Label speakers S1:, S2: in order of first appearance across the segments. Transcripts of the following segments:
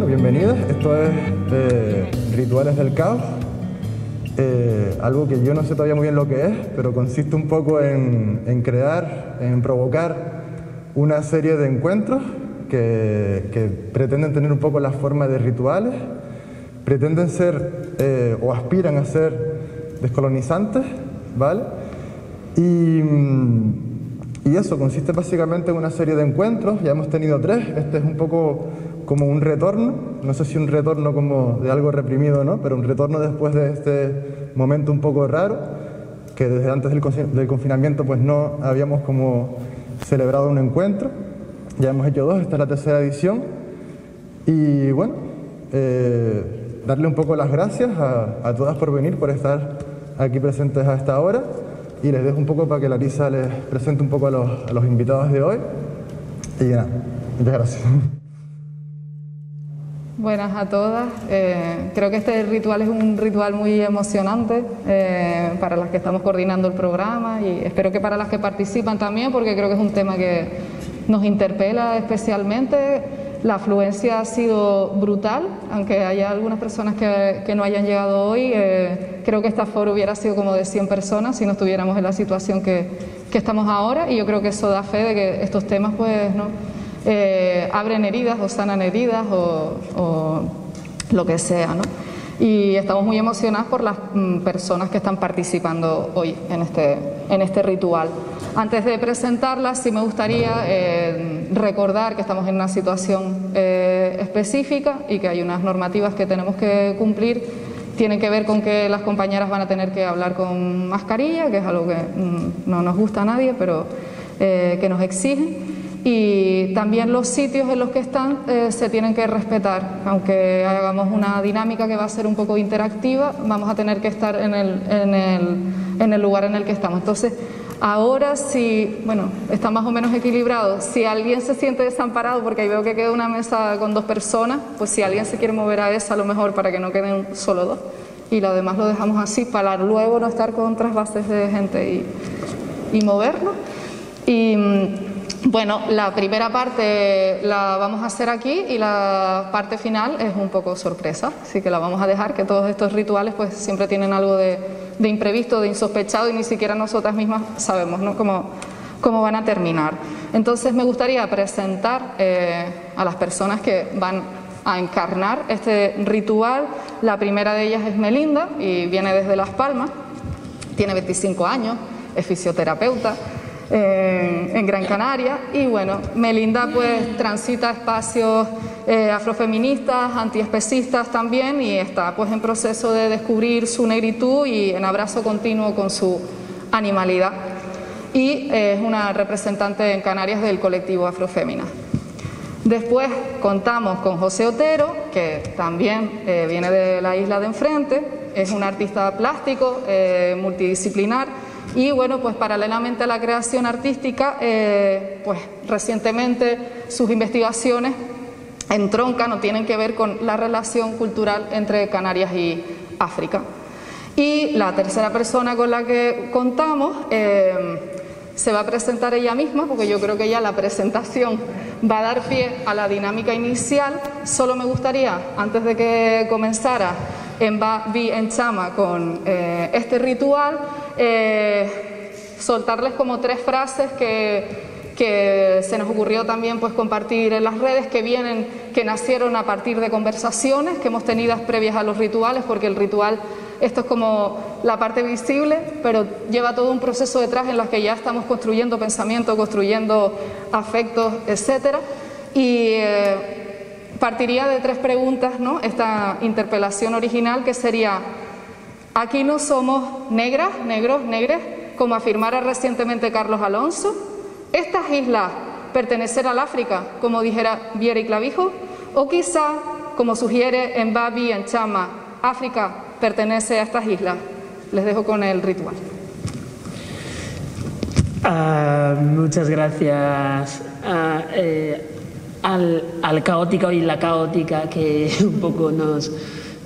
S1: bueno, bienvenidas. Esto es eh, Rituales del Caos. Eh, algo que yo no sé todavía muy bien lo que es, pero consiste un poco en, crear, en provocar una serie de encuentros que, pretenden tener un poco la forma de rituales, pretenden ser eh, o aspiran a ser descolonizantes, ¿vale? Y, y eso consiste básicamente en una serie de encuentros, ya hemos tenido tres, este es un poco como un retorno, no sé si un retorno como de algo reprimido o no, pero un retorno después de este momento un poco raro, que desde antes del, confinamiento pues no habíamos como celebrado un encuentro, ya hemos hecho dos, esta es la tercera edición, y bueno, eh, darle un poco las gracias a, todas por venir, por estar aquí presentes a esta hora, y les dejo un poco para que Larisa les presente un poco a los, a los invitados de hoy, y nada, muchas gracias.
S2: Buenas a todas. Eh, creo que este ritual es un ritual muy emocionante eh, para las que estamos coordinando el programa y espero que para las que participan también, porque creo que es un tema que nos interpela especialmente. La afluencia ha sido brutal, aunque haya algunas personas que, no hayan llegado hoy. Eh, creo que esta foro hubiera sido como de 100 personas si no estuviéramos en la situación que, que estamos ahora y yo creo que eso da fe de que estos temas pues no eh, abren heridas o sanan heridas o, lo que sea. ¿no? Y estamos muy emocionados por las mm, personas que están participando hoy en este, en este ritual. Antes de presentarlas, sí me gustaría eh, recordar que estamos en una situación eh, específica y que hay unas normativas que tenemos que cumplir. Tienen que ver con que las compañeras van a tener que hablar con mascarilla, que es algo que mm, no nos gusta a nadie, pero que nos exigen y también los sitios en los que están eh, se tienen que respetar. Aunque hagamos una dinámica que va a ser un poco interactiva, vamos a tener que estar en el, en el, en el lugar en el que estamos. Entonces, ahora si, bueno, está más o menos equilibrado, si alguien se siente desamparado, porque ahí veo que queda una mesa con dos personas, pues si alguien se quiere mover a esa, a lo mejor para que no queden solo dos. Y lo demás lo dejamos así para luego no estar con otras bases de gente y, y moverlo. Y bueno, la primera parte la vamos a hacer aquí y la parte final es un poco sorpresa, así que la vamos a dejar, que todos estos rituales pues siempre tienen algo de, imprevisto, de insospechado y ni siquiera nosotras mismas sabemos cómo, cómo van a terminar. Entonces me gustaría presentar eh, a las personas que van a encarnar este ritual. La primera de ellas es Melinda y viene desde Las Palmas, tiene 25 años, es fisioterapeuta en Gran Canaria. Y bueno, Melinda pues transita espacios eh, afrofeministas, antiespecistas también y está pues en proceso de descubrir su negritud y en abrazo continuo con su animalidad. Y eh, es una representante en Canarias del colectivo Afrofémina. Después contamos con José Otero, que también eh, viene de la isla de enfrente, es un artista plástico multidisciplinar y bueno, pues paralelamente a la creación artística, eh, pues recientemente sus investigaciones entroncan o tienen que ver con la relación cultural entre Canarias y África. Y la tercera persona con la que contamos eh, se va a presentar ella misma, porque yo creo que ya la presentación va a dar pie a la dinámica inicial. Solo me gustaría, antes de que comenzara en Ba en Chama con eh, este ritual, eh, soltarles como tres frases que, se nos ocurrió también pues compartir en las redes que vienen, que nacieron a partir de conversaciones que hemos tenido previas a los rituales, porque el ritual, esto es como la parte visible, pero lleva todo un proceso detrás en las que ya estamos construyendo pensamiento, construyendo afectos, etcétera. Y eh, partiría de tres preguntas, ¿no? Esta interpelación original que sería Aquí no somos negras, negros, negres, como afirmara recientemente Carlos Alonso. Estas islas pertenecen al África, como dijera Viera y Clavijo, o quizá, como sugiere en Babi en Chama, África pertenece a estas islas. Les dejo con el ritual.
S3: Ah, muchas gracias ah, eh, al, al caótico y la caótica que un poco nos,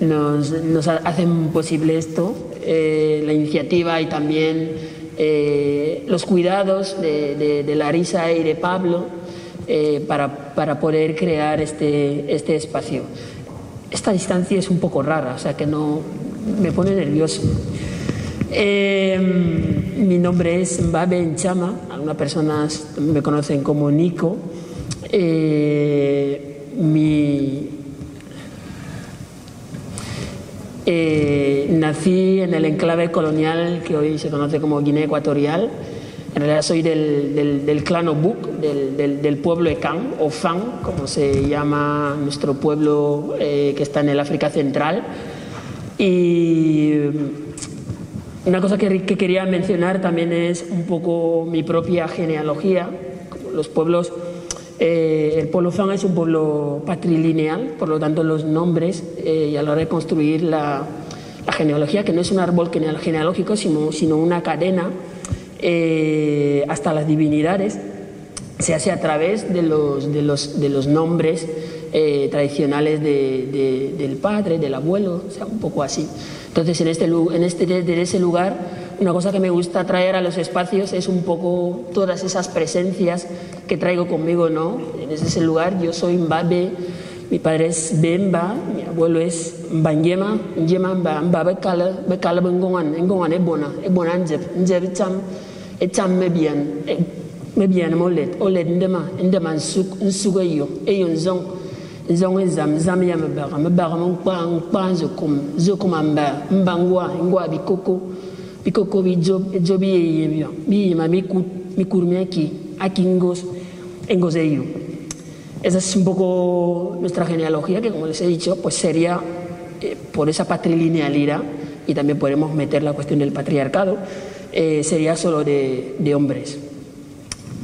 S3: nos, nos hacen posible esto, eh, la iniciativa y también eh, los cuidados de, de, Larisa y de Pablo, eh, para, para, poder crear este, este espacio. Esta distancia es un poco rara, o sea que no me pone nervioso. Mi nombre es Mbabe Enchama, algunas personas me conocen como Nico. Mi, eh, nací en el enclave colonial que hoy se conoce como Guinea Ecuatorial. En realidad soy del, del, clan Obuk, del, del, pueblo Ekan, o Fan, como se llama nuestro pueblo que está en el África Central. Y una cosa que, quería mencionar también es un poco mi propia genealogía. Los pueblos, eh, el pueblo Fang es un pueblo patrilineal, por lo tanto los nombres eh, y a la hora de construir la, genealogía, que no es un árbol genealógico, sino, sino una cadena eh, hasta las divinidades, se hace a través de los, de los, de los nombres tradicionales del padre, del abuelo, o sea, un poco así. Entonces, en este, en este, desde ese lugar, una cosa que me gusta traer a los espacios es un poco todas esas presencias que traigo conmigo, ¿no? En ese lugar yo soy Mbabe, mi padre es Bemba, mi abuelo es Mbanyema, Njema Mba, Mba Bekala, Bengongan, Engongan Ebona, Ebona Njeb, Njeb Cham, Echam Mebian, Mebian Molet, Olet Ndema, Ndema Nsuk, Nsugayo, Eyo Nzong, zɔŋ zam zam ya mi bɛgɛ mi bɛgɛ mi kpa n kpa zokum zokum n bɛ n ba n wa bi koko bi dzo dzo bi mi ku mi aquí aquí esa es un poco nuestra genealogía que como les he dicho pues sería eh, por esa patrilinealidad y también podemos meter la cuestión del patriarcado eh, sería solo de, de hombres.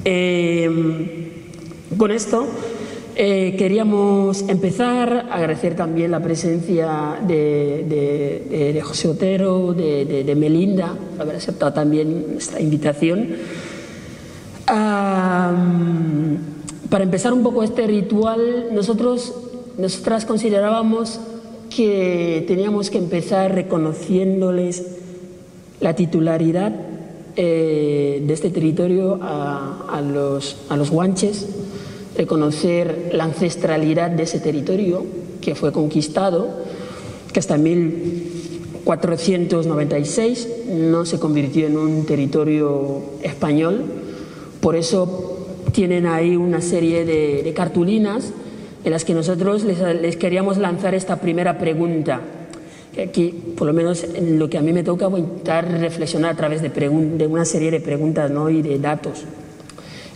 S3: Eh, con esto eh, queríamos empezar agradecer también la presencia de, José Otero, de, Melinda, por haber aceptado también nuestra invitación. para empezar un poco este ritual, nosotros, nosotras considerábamos que teníamos que empezar reconociéndoles la titularidad eh, de este territorio a, los, a los guanches, reconocer la ancestralidad de ese territorio que fue conquistado, que hasta 1496 no se convirtió en un territorio español. Por eso tienen ahí una serie de, cartulinas en las que nosotros les, queríamos lanzar esta primera pregunta. Aquí, por lo menos en lo que a mí me toca, voy a intentar reflexionar a través de, de una serie de preguntas ¿no? y de datos.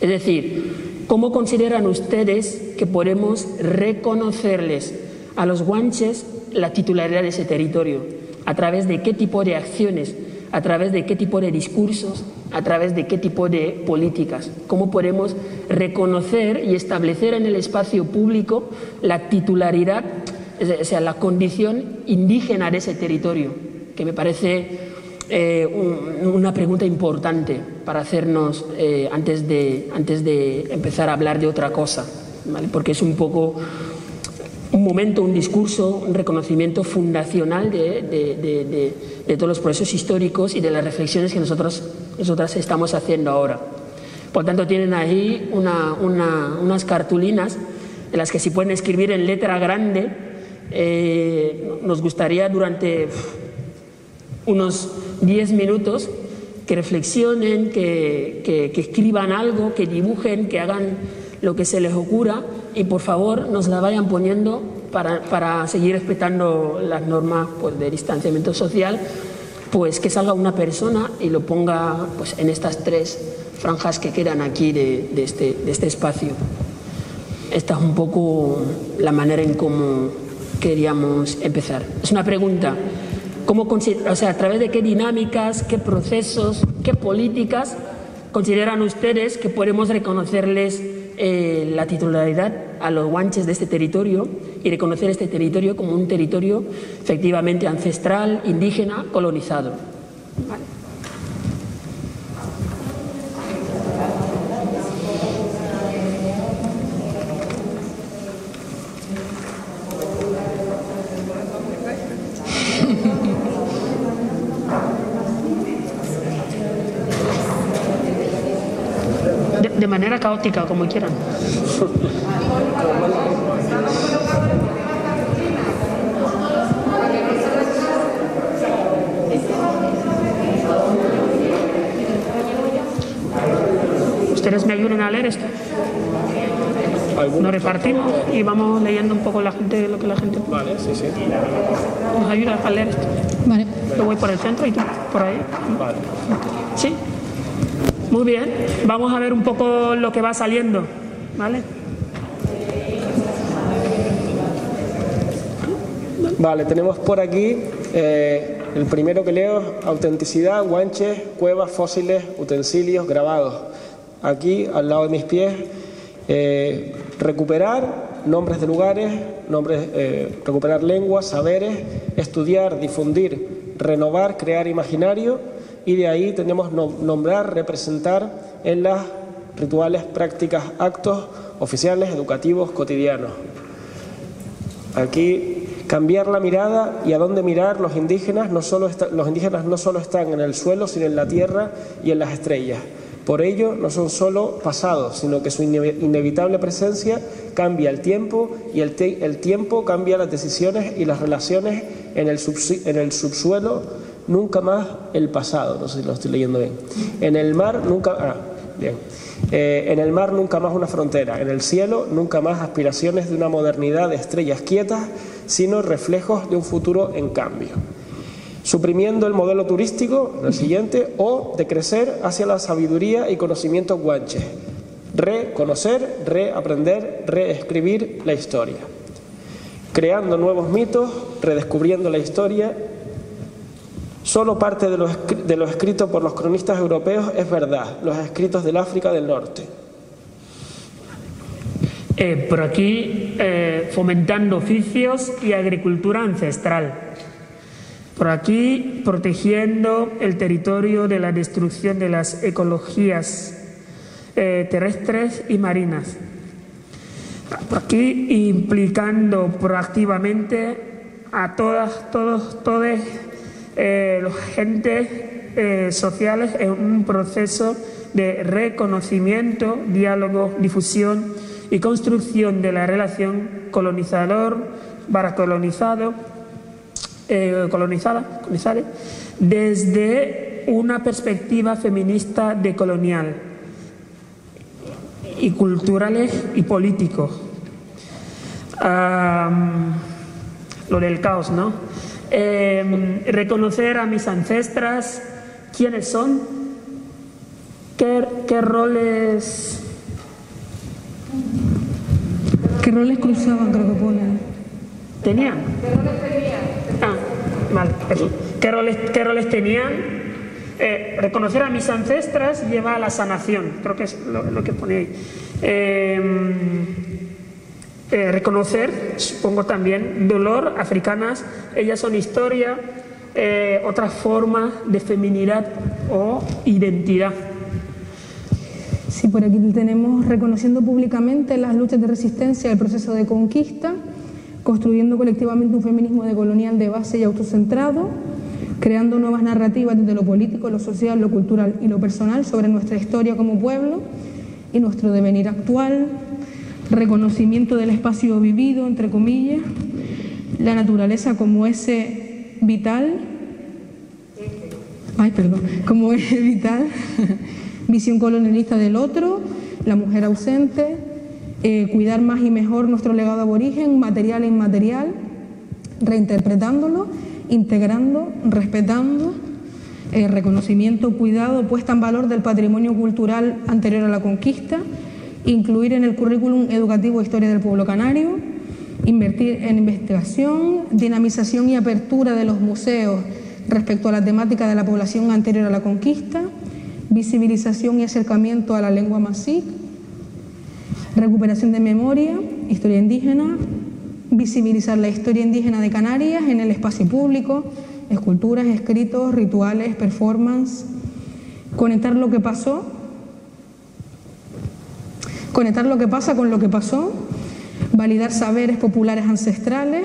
S3: Es decir, ¿Cómo consideran ustedes que podemos reconocerles a los guanches la titularidad de ese territorio? ¿A través de qué tipo de acciones? ¿A través de qué tipo de discursos? ¿A través de qué tipo de políticas? ¿Cómo podemos reconocer y establecer en el espacio público la titularidad, o sea, la condición indígena de ese territorio? Que me parece eh, una pregunta importante para hacernos eh, antes, de, antes de empezar a hablar de otra cosa, porque es un poco un momento, un discurso, un reconocimiento fundacional de, todos los procesos históricos y de las reflexiones que nosotros, nosotras estamos haciendo ahora. Por tanto, tienen ahí unas cartulinas en las que si pueden escribir en letra grande. Eh, nos gustaría durante unos 10 minutos que reflexionen, que, escriban algo, que dibujen, que hagan lo que se les ocurra y por favor nos la vayan poniendo para, seguir respetando las normas pues, de distanciamiento social, pues que salga una persona y lo ponga pues, en estas tres franjas que quedan aquí de, este, de este espacio. Esta es un poco la manera en cómo queríamos empezar. Es una pregunta ¿Cómo, o sea, ¿A través de qué dinámicas, qué procesos, qué políticas consideran ustedes que podemos reconocerles eh, la titularidad a los guanches de este territorio y reconocer este territorio como un territorio efectivamente ancestral, indígena, colonizado?
S4: Como quieran. ¿Ustedes me ayudan a leer esto? Nos repartimos y vamos leyendo un poco la gente lo que la gente.
S5: Vale, sí, sí.
S4: ¿Nos ayuda a leer esto?
S6: Vale.
S4: Yo voy por el centro y tú por ahí.
S5: Vale.
S4: Sí. Muy bien. Vamos a ver un poco lo que va saliendo. ¿Vale?
S5: Vale, tenemos por aquí eh, el primero que leo, autenticidad, guanches, cuevas, fósiles, utensilios, grabados. Aquí, al lado de mis pies, eh, recuperar nombres de lugares, nombres, eh, recuperar lenguas, saberes, estudiar, difundir, renovar, crear imaginario y de ahí tenemos no- nombrar, representar en las rituales, prácticas, actos oficiales, educativos, cotidianos. Aquí cambiar la mirada y a dónde mirar los indígenas no solo está- los indígenas no solo están en el suelo sino en la tierra y en las estrellas. Por ello no son solo pasados, sino que su ine- inevitable presencia cambia el tiempo y el, el tiempo cambia las decisiones y las relaciones en el, en el subsuelo, nunca más el pasado. No sé si lo estoy leyendo bien. En el mar nunca. Ah, bien. Eh, en el mar nunca más una frontera, en el cielo nunca más aspiraciones de una modernidad de estrellas quietas, sino reflejos de un futuro en cambio. Suprimiendo el modelo turístico, el siguiente, o de crecer hacia la sabiduría y conocimiento guanches. Reconocer, reaprender, reescribir la historia. Creando nuevos mitos, redescubriendo la historia. Solo parte de lo, de escrito por los cronistas europeos es verdad, los escritos del África del Norte.
S4: Eh, por aquí, eh, fomentando oficios y agricultura ancestral. Por aquí, protegiendo el territorio de la destrucción de las ecologías eh, terrestres y marinas. Por aquí, implicando proactivamente a todas, todos, todas eh, los agentes eh, sociales en un proceso de reconocimiento, diálogo, difusión y construcción de la relación colonizador para colonizado eh, colonizada, colonizada, desde una perspectiva feminista decolonial y culturales y políticos. Lo del caos, ¿no? Em, reconocer a mis ancestras, quiénes son, qué, qué roles
S7: ¿Qué roles cruzaban, creo que pone?
S4: tenían. Ah, vale, eso. ¿Qué roles, qué roles tenían? Eh, reconocer a mis ancestras lleva a la sanación, creo que es lo, lo que pone ahí. Eh, eh, reconocer, supongo también, dolor, africanas, ellas son historia, eh, otra forma de feminidad o identidad.
S7: Sí, por aquí tenemos reconociendo públicamente las luchas de resistencia del proceso de conquista, construyendo colectivamente un feminismo decolonial de base y autocentrado, creando nuevas narrativas desde lo político, lo social, lo cultural y lo personal sobre nuestra historia como pueblo y nuestro devenir actual, reconocimiento del espacio vivido, entre comillas, la naturaleza como ese vital ay, perdón, como eje vital, visión colonialista del otro, la mujer ausente, eh, cuidar más y mejor nuestro legado aborigen, material e inmaterial, reinterpretándolo, integrando, respetando, eh, reconocimiento, cuidado, puesta en valor del patrimonio cultural anterior a la conquista, incluir en el currículum educativo historia del pueblo canario, invertir en investigación, dinamización y apertura de los museos respecto a la temática de la población anterior a la conquista, visibilización y acercamiento a la lengua masí, recuperación de memoria, historia indígena, visibilizar la historia indígena de Canarias en el espacio público, esculturas, escritos, rituales, performance, conectar lo que pasó, conectar lo que pasa con lo que pasó, validar saberes populares ancestrales,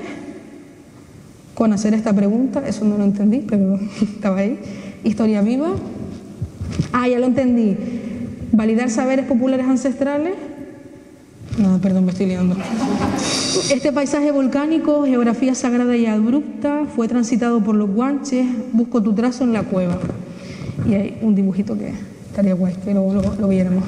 S7: con hacer esta pregunta, eso no lo entendí, pero estaba ahí, historia viva. Ah, ya lo entendí. validar saberes populares ancestrales. No, perdón, me estoy liando. Este paisaje volcánico, geografía sagrada y abrupta, fue transitado por los guanches. Busco tu trazo en la cueva. Y hay un dibujito que estaría guay, que lo, lo viéramos.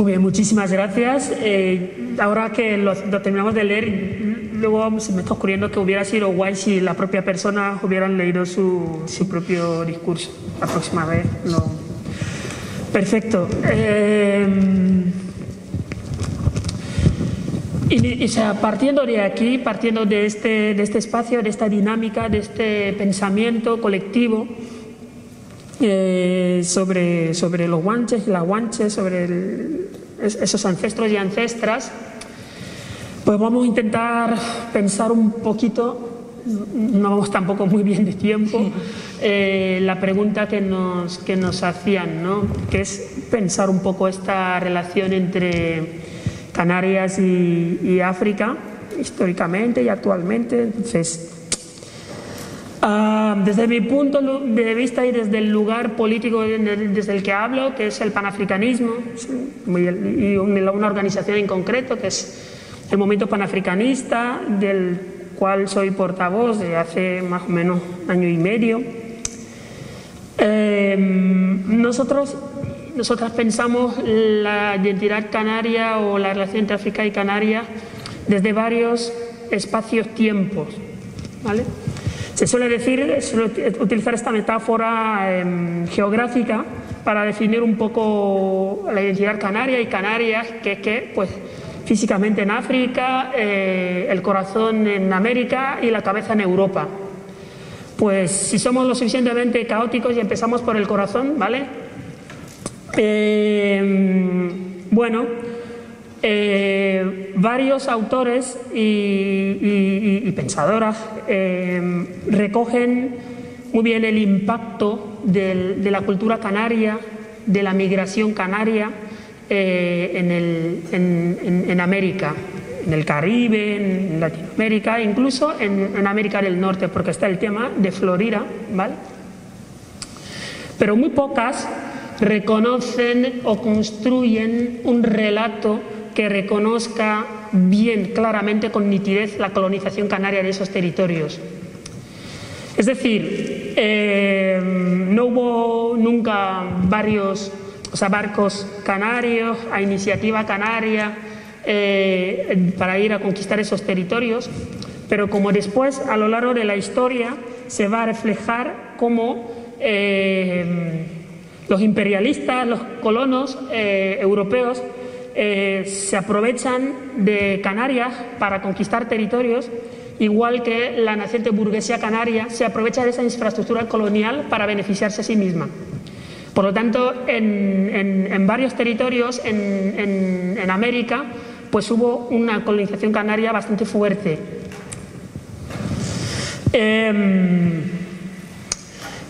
S4: Muy bien, muchísimas gracias. Eh, ahora que lo, terminamos de leer, luego se me está ocurriendo que hubiera sido guay si la propia persona hubieran leído su, su propio discurso. La próxima vez. Perfecto. Eh, y, sea, partiendo de aquí, partiendo de este, de este espacio, de esta dinámica, de este pensamiento colectivo eh, sobre, sobre los guanches y las guanches, sobre el, esos ancestros y ancestras, pues vamos a intentar pensar un poquito, no vamos tampoco muy bien de tiempo, eh, la pregunta que nos, que nos hacían, ¿no? que es pensar un poco esta relación entre Canarias y, y África, históricamente y actualmente. Entonces, Uh, desde mi punto de vista y desde el lugar político desde el que hablo, que es el panafricanismo, y una organización en concreto, que es el Movimiento Panafricanista, del cual soy portavoz de hace más o menos año y medio. Eh, nosotros, nosotras pensamos la identidad canaria o la relación entre África y Canarias desde varios espacios-tiempos. ¿vale? Se suele decir, suele utilizar esta metáfora eh, geográfica para definir un poco la identidad canaria y Canarias, que es que, pues, físicamente en África, eh, el corazón en América y la cabeza en Europa. Pues si somos lo suficientemente caóticos y empezamos por el corazón, ¿vale? Eh, bueno, eh, varios autores y, pensadoras eh, recogen muy bien el impacto de la cultura canaria, de la migración canaria eh, en, en, América, en el Caribe, en Latinoamérica, incluso en, América del Norte, porque está el tema de Florida, ¿vale? Pero muy pocas reconocen o construyen un relato que reconozca bien, claramente, con nitidez la colonización canaria de esos territorios. Es decir, eh, no hubo nunca varios o sea, barcos canarios a iniciativa canaria eh, para ir a conquistar esos territorios, pero como después, a lo largo de la historia, se va a reflejar cómo eh, los imperialistas, los colonos europeos, eh, se aprovechan de Canarias para conquistar territorios, igual que la naciente burguesía canaria se aprovecha de esa infraestructura colonial para beneficiarse a sí misma. Por lo tanto, en, varios territorios en, en, América, pues hubo una colonización canaria bastante fuerte. Eh,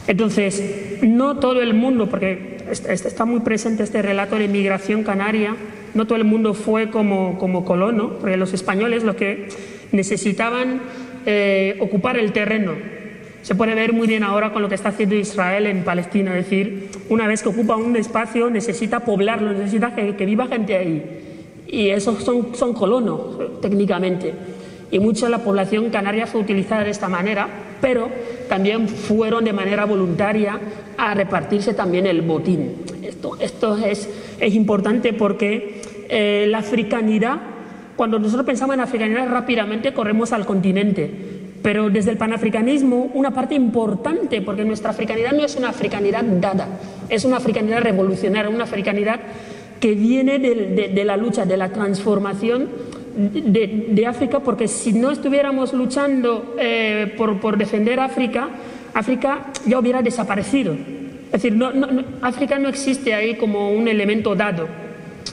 S4: entonces, no todo el mundo, porque está muy presente este relato de migración canaria, no todo el mundo fue como, como colono, porque los españoles lo que necesitaban eh, ocupar el terreno. Se puede ver muy bien ahora con lo que está haciendo Israel en Palestina, es decir, una vez que ocupa un espacio necesita poblarlo, necesita que, que viva gente ahí. Y esos son, son colonos, técnicamente. Y mucha de la población canaria fue utilizada de esta manera, pero también fueron de manera voluntaria a repartirse también el botín. Esto, esto es, es importante porque eh, la africanidad, cuando nosotros pensamos en africanidad rápidamente corremos al continente, pero desde el panafricanismo una parte importante, porque nuestra africanidad no es una africanidad dada, es una africanidad revolucionaria, una africanidad que viene de, de, de la lucha, de la transformación de, de, África, porque si no estuviéramos luchando eh, por, por, defender África, África ya hubiera desaparecido. Es decir, no, no, África no existe ahí como un elemento dado,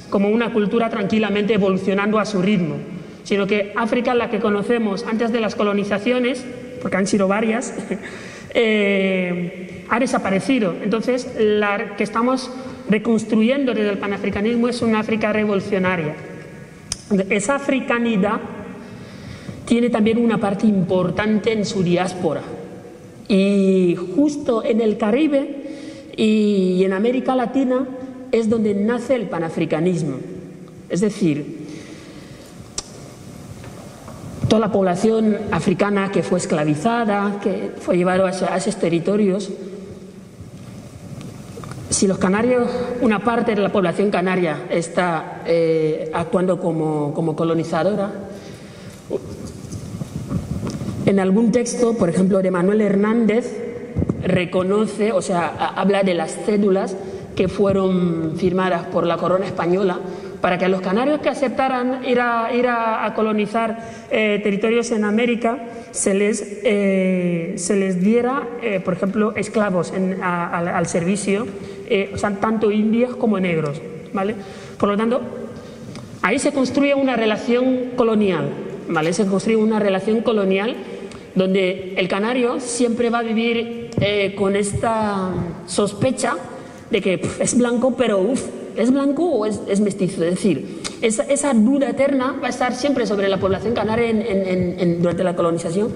S4: como una cultura tranquilamente evolucionando a su ritmo, sino que África, la que conocemos antes de las colonizaciones, porque han sido varias, eh, ha desaparecido. Entonces, la que estamos reconstruyendo desde el panafricanismo es una África revolucionaria. Esa africanidad tiene también una parte importante en su diáspora. Y justo en el Caribe y en América Latina
S3: es donde nace el panafricanismo. Es decir, toda la población africana que fue esclavizada, que fue llevada a esos territorios, si los canarios, una parte de la población canaria está eh, actuando como, como colonizadora, en algún texto, por ejemplo, de Manuel Hernández, reconoce, o sea, habla de las cédulas que fueron firmadas por la corona española para que los canarios que aceptaran ir a, ir a, colonizar eh, territorios en América se les, eh, se les diera, eh, por ejemplo, esclavos al servicio, o sea, tanto indios como negros. ¿vale? Por lo tanto, ahí se construye una relación colonial, ¿vale? se construye una relación colonial donde el canario siempre va a vivir con esta sospecha de que es blanco, pero uff, ¿es blanco o es, mestizo? Es decir, esa, duda eterna va a estar siempre sobre la población canaria durante la colonización,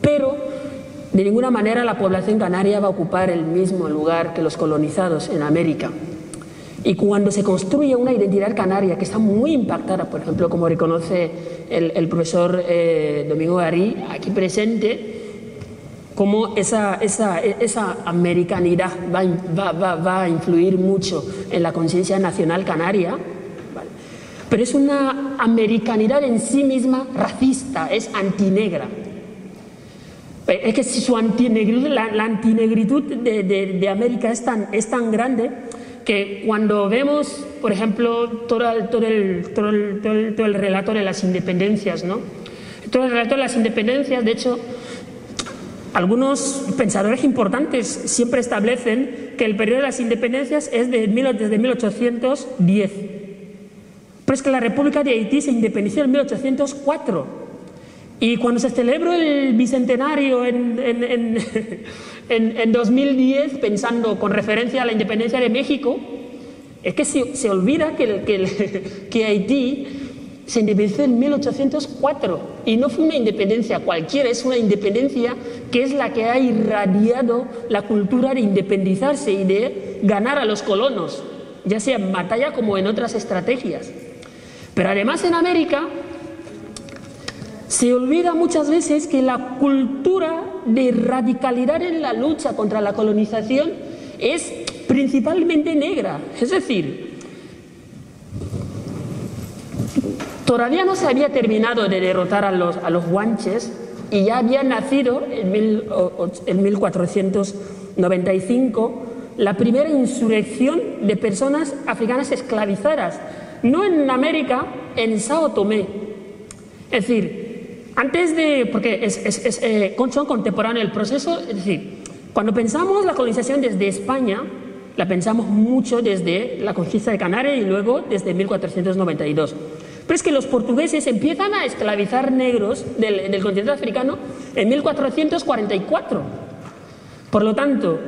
S3: pero de ninguna manera la población canaria va a ocupar el mismo lugar que los colonizados en América. Y cuando se construye una identidad canaria que está muy impactada, por ejemplo, como reconoce el, profesor eh, Domingo Garí, aquí presente, cómo esa, esa, esa americanidad va, va, va, a influir mucho en la conciencia nacional canaria, pero es una americanidad en sí misma racista, es antinegra. Eh, es que si su antinegritud, la, antinegritud de, de, de, América es tan, es tan grande que cuando vemos, por ejemplo, todo el, todo el, todo el, todo el relato de las independencias, ¿no? todo el relato de las independencias, de hecho, algunos pensadores importantes siempre establecen que el periodo de las independencias es de, desde 1810. Pero es que la República de Haití se independizó en 1804. Y cuando se celebró el bicentenario en, en, en, 2010, pensando con referencia a la independencia de México, es que se, se olvida que, que, que Haití se independizó en 1804 y no fue una independencia cualquiera, es una independencia que es la que ha irradiado la cultura de independizarse y de ganar a los colonos, ya sea en batalla como en otras estrategias. Pero además en América se olvida muchas veces que la cultura de radicalidad en la lucha contra la colonización es principalmente negra, es decir, Todavía no se había terminado de derrotar a los, guanches y ya había nacido en, en 1495 la primera insurrección de personas africanas esclavizadas, no en América, en Sao Tomé. Es decir, antes de, porque es, es, eh, son contemporáneos el proceso, es decir, cuando pensamos la colonización desde España, la pensamos mucho desde la conquista de Canarias y luego desde 1492. Pero es que los portugueses empiezan a esclavizar negros del, continente africano en 1444. Por lo tanto,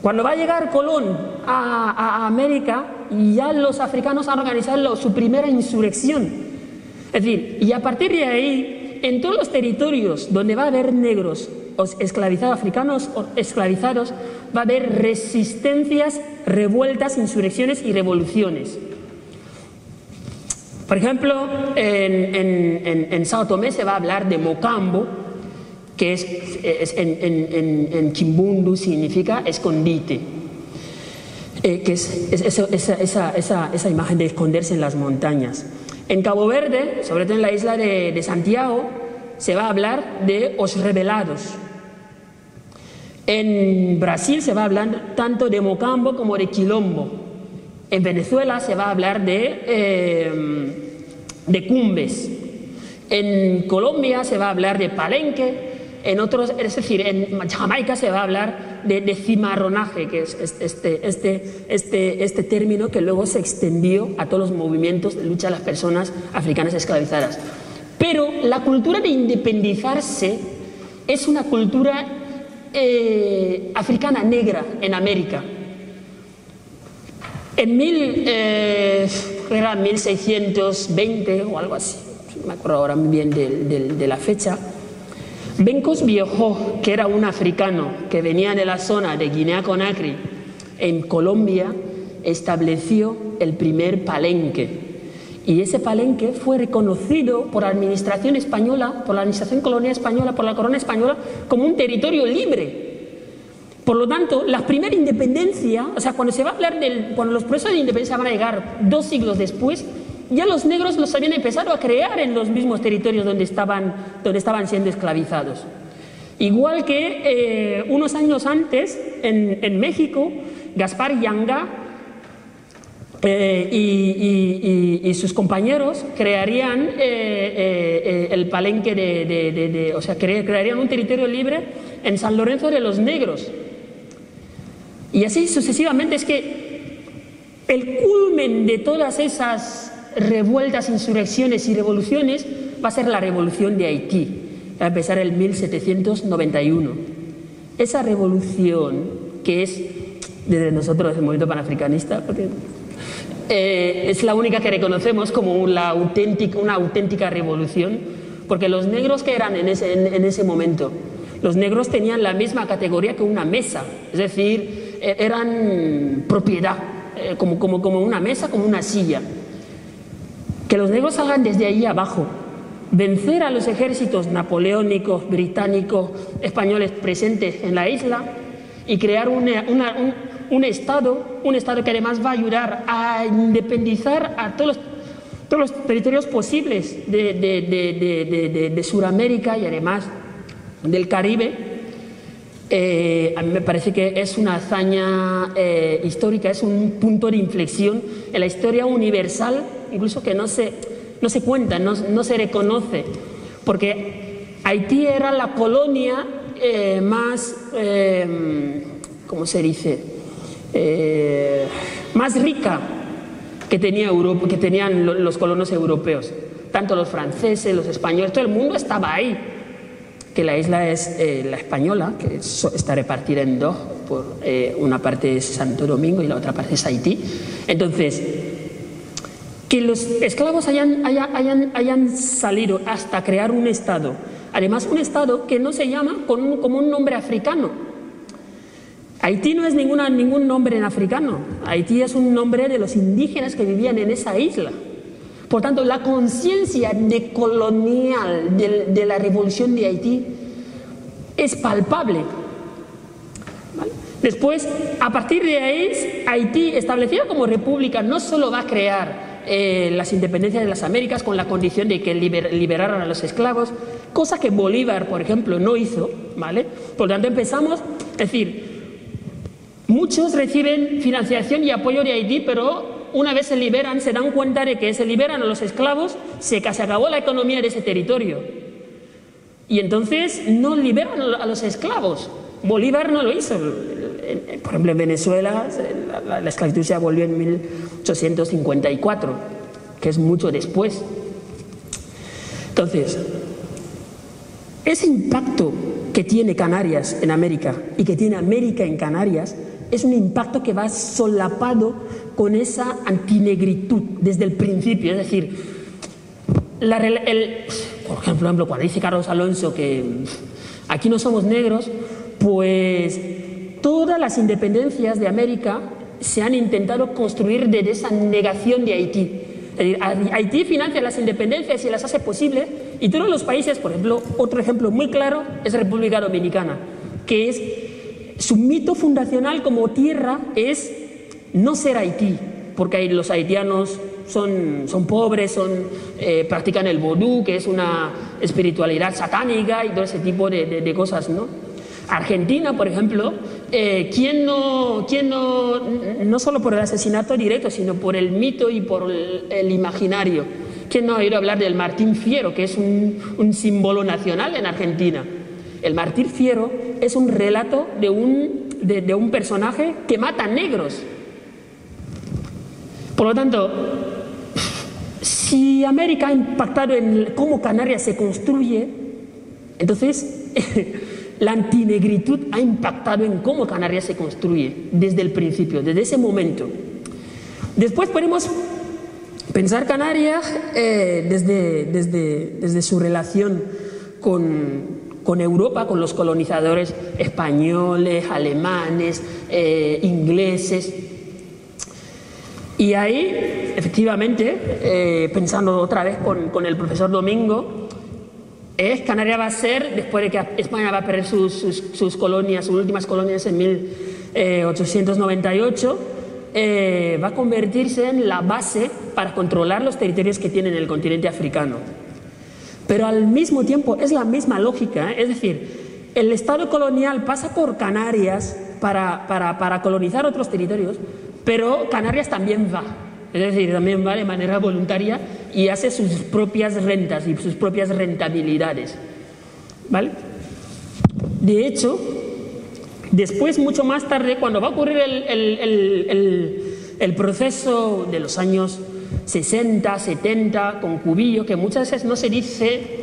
S3: cuando va a llegar Colón a, América, ya los africanos han organizado su primera insurrección. Es decir, y a partir de ahí, en todos los territorios donde va a haber negros o esclavizados, africanos o esclavizados, va a haber resistencias, revueltas, insurrecciones y revoluciones. Por ejemplo, en, Sao Tomé se va a hablar de Mocambo, que es, en, Chimbundu significa escondite, eh, que es, esa, imagen de esconderse en las montañas. En Cabo Verde, sobre todo en la isla de, de Santiago, se va a hablar de os rebelados. En Brasil se va a hablar tanto de Mocambo como de Quilombo. En Venezuela se va a hablar de, eh, de cumbes. En Colombia se va a hablar de palenque. En otros, es decir, en Jamaica se va a hablar de, cimarronaje, que es este, este, este, este término que luego se extendió a todos los movimientos de lucha de las personas africanas esclavizadas. Pero la cultura de independizarse es una cultura eh, africana negra en América. En mil, eh, era 1620 o algo así, me acuerdo ahora muy bien de, la fecha, Bencos Viejo, que era un africano que venía de la zona de Guinea-Conakry, en Colombia, estableció el primer palenque. Y ese palenque fue reconocido por la administración española, por la administración colonial española, por la corona española, como un territorio libre. Por lo tanto, la primera independencia, o sea, cuando se va a hablar del, cuando los procesos de independencia van a llegar dos siglos después, ya los negros los habían empezado a crear en los mismos territorios donde estaban, donde estaban siendo esclavizados. Igual que eh, unos años antes, en, México, Gaspar Yanga eh, y, sus compañeros crearían eh, eh, el palenque de, de, o sea, crearían un territorio libre en San Lorenzo de los Negros. Y así sucesivamente es que el culmen de todas esas revueltas, insurrecciones y revoluciones va a ser la revolución de Haití, a empezar en 1791. Esa revolución que es desde nosotros el movimiento panafricanista, porque eh, es la única que reconocemos como una auténtica revolución, porque los negros que eran en ese, en, ese momento, los negros tenían la misma categoría que una mesa, es decir, eran propiedad, eh, como, como, como una mesa, como una silla. Que los negros salgan desde ahí abajo, vencer a los ejércitos napoleónicos, británicos, españoles presentes en la isla y crear una, una, un, un, Estado, un Estado que además va a ayudar a independizar a todos los, todos los territorios posibles de, de, de, de, de Sudamérica y además del Caribe, eh, a mí me parece que es una hazaña eh, histórica, es un punto de inflexión en la historia universal, incluso que no se, no se cuenta, no, no se reconoce, porque Haití era la colonia eh, más, ¿cómo se dice?, más rica que, tenía Europa, que tenían los colonos europeos, tanto los franceses, los españoles, todo el mundo estaba ahí que la isla es eh, la española, que está repartida en dos, por eh, una parte es Santo Domingo y la otra parte es Haití. Entonces, que los esclavos hayan, salido hasta crear un Estado, además un Estado que no se llama un, como un nombre africano. Haití no es ninguna, ningún nombre en africano, Haití es un nombre de los indígenas que vivían en esa isla. Por tanto, la conciencia decolonial de, la revolución de Haití es palpable. Después, a partir de ahí, Haití, establecida como república, no solo va a crear eh, las independencias de las Américas con la condición de que liber, liberaran a los esclavos, cosa que Bolívar, por ejemplo, no hizo. Por tanto, empezamos, es decir, muchos reciben financiación y apoyo de Haití, pero una vez se liberan, se dan cuenta de que se liberan a los esclavos, se, se acabó la economía de ese territorio. Y entonces no liberan a los esclavos. Bolívar no lo hizo. Por ejemplo, en Venezuela la, la esclavitud se abolió en 1854, que es mucho después. Entonces, ese impacto que tiene Canarias en América y que tiene América en Canarias es un impacto que va solapado con esa antinegritud desde el principio. Es decir, por ejemplo, cuando dice Carlos Alonso que aquí no somos negros, pues todas las independencias de América se han intentado construir desde esa negación de Haití. Haití financia las independencias y las hace posibles, y todos los países, por ejemplo, otro ejemplo muy claro es República Dominicana, que es su mito fundacional como tierra es no ser Haití, porque los haitianos son, son pobres, son, eh, practican el vodú, que es una espiritualidad satánica y todo ese tipo de, de, cosas, ¿no? Argentina, por ejemplo, eh, ¿quién, no, quién no, no solo por el asesinato directo, sino por el mito y por el, imaginario, ¿quién no ha oído hablar del Martín Fierro, que es un, símbolo nacional en Argentina? El Martín Fierro es un relato de un, de un personaje que mata negros. Por lo tanto, si América ha impactado en cómo Canarias se construye, entonces la antinegritud ha impactado en cómo Canarias se construye desde el principio, desde ese momento. Después podemos pensar Canarias eh, desde, desde, desde, su relación con, con, Europa, con los colonizadores españoles, alemanes, eh, ingleses. Y ahí, efectivamente, eh, pensando otra vez con, con, el profesor Domingo, es Canarias va a ser, después de que España va a perder sus, sus, colonias, sus últimas colonias en 1898, eh, va a convertirse en la base para controlar los territorios que tiene en el continente africano. Pero al mismo tiempo es la misma lógica, ¿eh? es decir, el Estado colonial pasa por Canarias para, para, para, colonizar otros territorios, pero Canarias también va, es decir, también va de manera voluntaria y hace sus propias rentas y sus propias rentabilidades. ¿Vale? De hecho, después, mucho más tarde, cuando va a ocurrir el, el, el, el proceso de los años 60, 70, con Cubillo, que muchas veces no se dice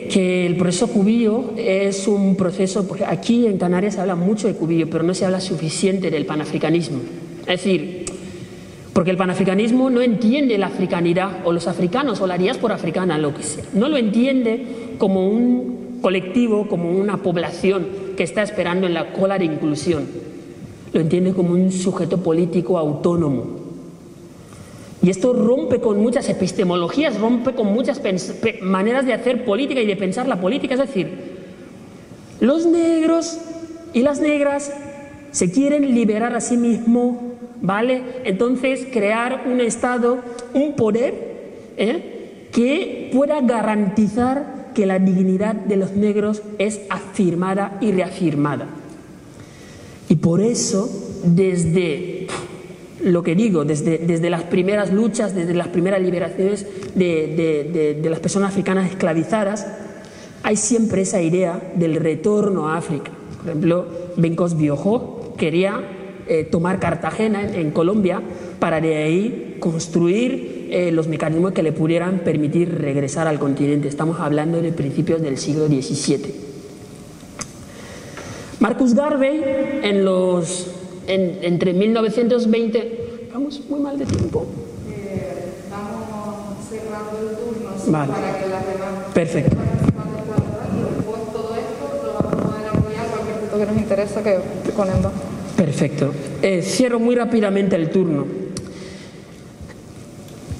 S3: que, el proceso Cubillo es un proceso, porque aquí en Canarias se habla mucho de Cubillo, pero no se habla suficiente del panafricanismo. Es decir, porque el panafricanismo no entiende la africanidad, o los africanos, o la diáspora africana, lo que sea. No lo entiende como un colectivo, como una población que está esperando en la cola de inclusión. Lo entiende como un sujeto político autónomo, y esto rompe con muchas epistemologías, rompe con muchas maneras de hacer política y de pensar la política. Es decir, los negros y las negras se quieren liberar a sí mismos, ¿vale? Entonces crear un Estado, un poder ¿eh? que pueda garantizar que la dignidad de los negros es afirmada y reafirmada. Y por eso, desde lo que digo, desde, desde, las primeras luchas, desde las primeras liberaciones de, de, de, las personas africanas esclavizadas, hay siempre esa idea del retorno a África. Por ejemplo, Bencos Biojó quería eh, tomar Cartagena en, en, Colombia para de ahí construir eh, los mecanismos que le pudieran permitir regresar al continente. Estamos hablando de principios del siglo XVII. Marcus Garvey, en los en, entre 1920. Vamos muy mal de tiempo.
S2: Eh, estamos cerrando el turno
S3: vale.
S2: para que las demás.
S3: Perfecto.
S2: Que nos interesa que con Emma.
S3: Perfecto. Eh, cierro muy rápidamente el turno.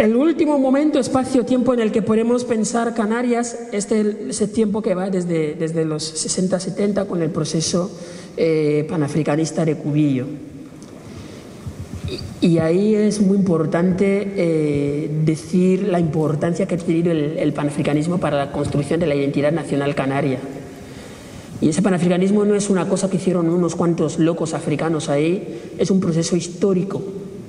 S3: El último momento, espacio, tiempo en el que podemos pensar Canarias, este ese tiempo que va desde, los 60-70 con el proceso eh, panafricanista de Cubillo. Y, y, ahí es muy importante eh, decir la importancia que ha tenido el, el, panafricanismo para la construcción de la identidad nacional canaria. Y ese panafricanismo no es una cosa que hicieron unos cuantos locos africanos ahí, es un proceso histórico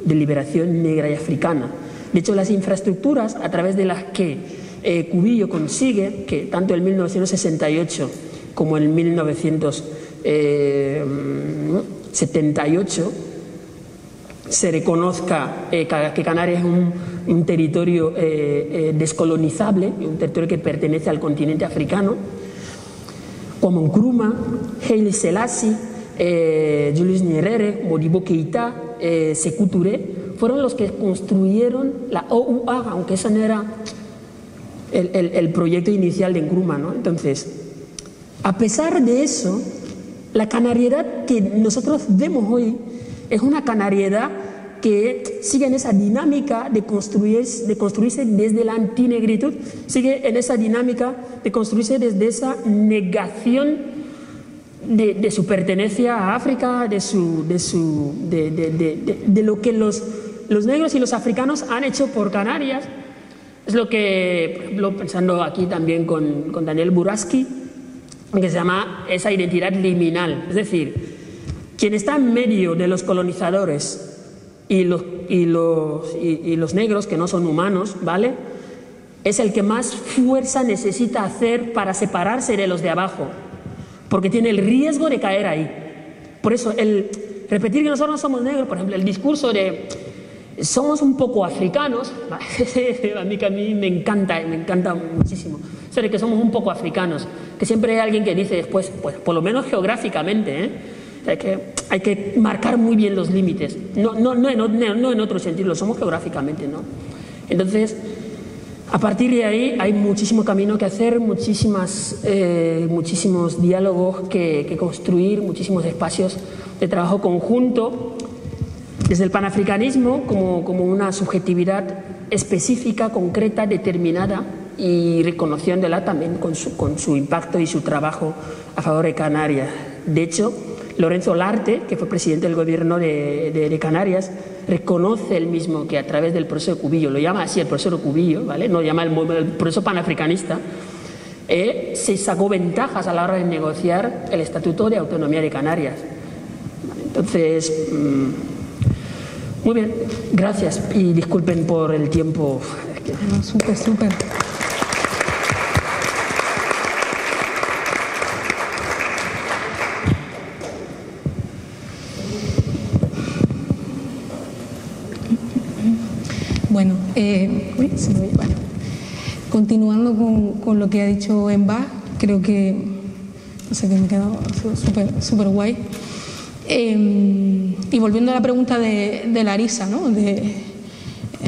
S3: de liberación negra y africana. De hecho, las infraestructuras a través de las que eh, Cubillo consigue que tanto en 1968 como en 1978 se reconozca eh, que Canarias es un, territorio eh, eh, descolonizable, un territorio que pertenece al continente africano, como Nkrumah, Haile Selassie, eh, Julius Nyerere, Modibo eh, Sékou Touré, fueron los que construyeron la OUA, aunque ese no era el, proyecto inicial de Nkrumah, ¿no? Entonces, a pesar de eso, la canariedad que nosotros vemos hoy es una canariedad que sigue en esa dinámica de, construir, de construirse desde la antinegritud, sigue en esa dinámica de construirse desde esa negación de, su pertenencia a África, de, su, de, su, de lo que los, los negros y los africanos han hecho por Canarias. Es lo que, por ejemplo, pensando aquí también con, con Daniel Buraski, que se llama esa identidad liminal. Es decir, quien está en medio de los colonizadores y los, y los, y, y los negros, que no son humanos, ¿vale? Es el que más fuerza necesita hacer para separarse de los de abajo, porque tiene el riesgo de caer ahí. Por eso, el repetir que nosotros no somos negros, por ejemplo, el discurso de somos un poco africanos, a mí que a mí me encanta, me encanta muchísimo, de que somos un poco africanos, que siempre hay alguien que dice después, pues por lo menos geográficamente, ¿eh? que, hay que marcar muy bien los límites, no, no, no, en, no en otro sentido, lo somos geográficamente, ¿no? Entonces, a partir de ahí hay muchísimo camino que hacer, muchísimas, eh, muchísimos diálogos que, que construir, muchísimos espacios de trabajo conjunto desde el panafricanismo como, como una subjetividad específica, concreta, determinada y reconociéndola también con su, con su impacto y su trabajo a favor de Canarias. De hecho, Lorenzo Larte, que fue presidente del gobierno de, de, de, Canarias, reconoce él mismo que a través del proceso Cubillo, lo llama así el proceso Cubillo, ¿vale? no llama el, el proceso panafricanista, eh, se sacó ventajas a la hora de negociar el Estatuto de Autonomía de Canarias. Entonces, mmm, muy bien, gracias y disculpen por el tiempo.
S7: No, súper, súper. Bueno, eh, bueno, continuando con, con, lo que ha dicho Emba, creo que, no sé, que me ha quedado súper guay. Eh, y volviendo a la pregunta de, Larisa, ¿no? De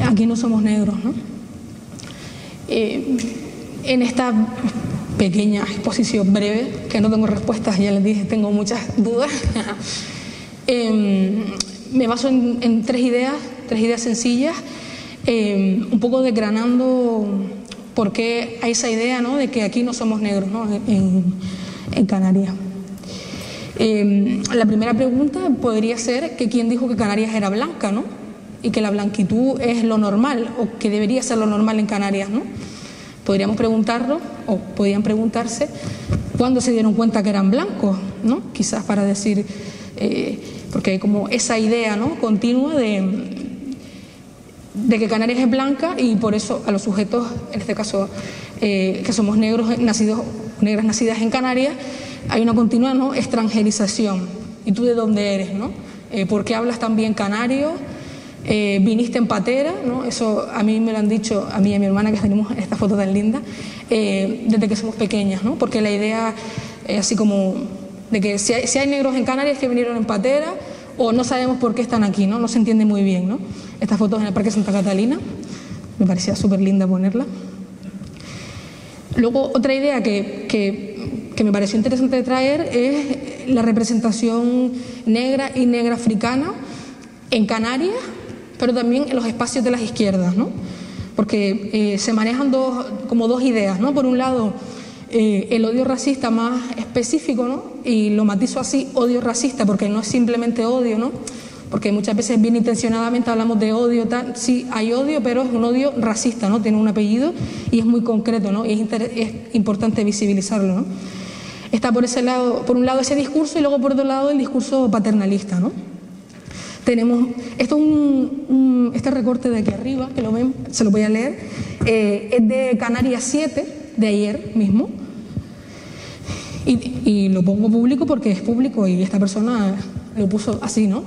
S7: aquí no somos negros, ¿no? Eh, en esta pequeña exposición breve, que no tengo respuestas, ya les dije, tengo muchas dudas, eh, me baso en, tres ideas, tres ideas sencillas, un poco desgranando por qué hay esa idea ¿no? de que aquí no somos negros ¿no? en Canarias. Eh, la primera pregunta podría ser que quién dijo que Canarias era blanca, ¿no? Y que la blanquitud es lo normal o que debería ser lo normal en Canarias, ¿no? Podríamos preguntarlo o podrían preguntarse cuándo se dieron cuenta que eran blancos, ¿no? Quizás para decir, eh, porque hay como esa idea, ¿no? Continua de, de que Canarias es blanca y por eso a los sujetos, en este caso eh, que somos negros nacidos, negras nacidas en Canarias, hay una continua ¿no? extranjerización. ¿Y tú de dónde eres? ¿no? Eh, ¿Por qué hablas tan bien canario? Eh, ¿Viniste en patera? ¿no? Eso a mí me lo han dicho, a mí y a mi hermana, que tenemos esta foto tan linda, eh, desde que somos pequeñas, ¿no? porque la idea es así como de que si hay, si hay negros en Canarias que vinieron en patera o no sabemos por qué están aquí, ¿no? no se entiende muy bien. ¿no? Estas fotos en el Parque Santa Catalina, me parecía súper linda ponerla. Luego, otra idea que, que, que, me pareció interesante traer es la representación negra y negra africana en Canarias, pero también en los espacios de las izquierdas, ¿no? Porque eh, se manejan dos, como dos ideas, ¿no? Por un lado, eh, el odio racista más específico, ¿no? Y lo matizo así, odio racista, porque no es simplemente odio, ¿no? porque muchas veces bien intencionadamente hablamos de odio, tal, sí hay odio, pero es un odio racista, ¿no? Tiene un apellido y es muy concreto, ¿no? Y es, es importante visibilizarlo, ¿no? Está por ese lado, por un lado ese discurso y luego por otro lado el discurso paternalista, ¿no? Tenemos, esto este recorte de aquí arriba, que lo ven, se lo voy a leer, eh, es de Canarias 7, de ayer mismo, y, y lo pongo público porque es público y esta persona lo puso así, ¿no?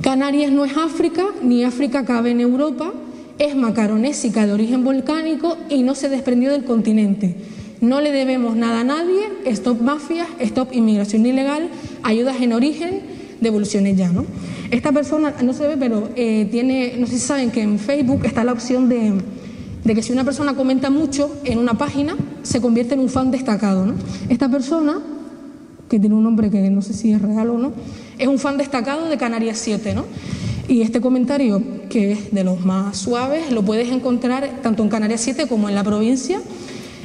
S7: Canarias no es África, ni África cabe en Europa, es macaronésica de origen volcánico y no se desprendió del continente. No le debemos nada a nadie, stop mafias, stop inmigración ilegal, ayudas en origen, devoluciones ya, ¿no? Esta persona, no se ve, pero eh, tiene, no sé si saben que en Facebook está la opción de, de, que si una persona comenta mucho en una página, se convierte en un fan destacado, ¿no? Esta persona, que tiene un nombre que no sé si es real o no, es un fan destacado de Canarias 7, ¿no? Y este comentario, que es de los más suaves, lo puedes encontrar tanto en Canarias 7 como en la provincia,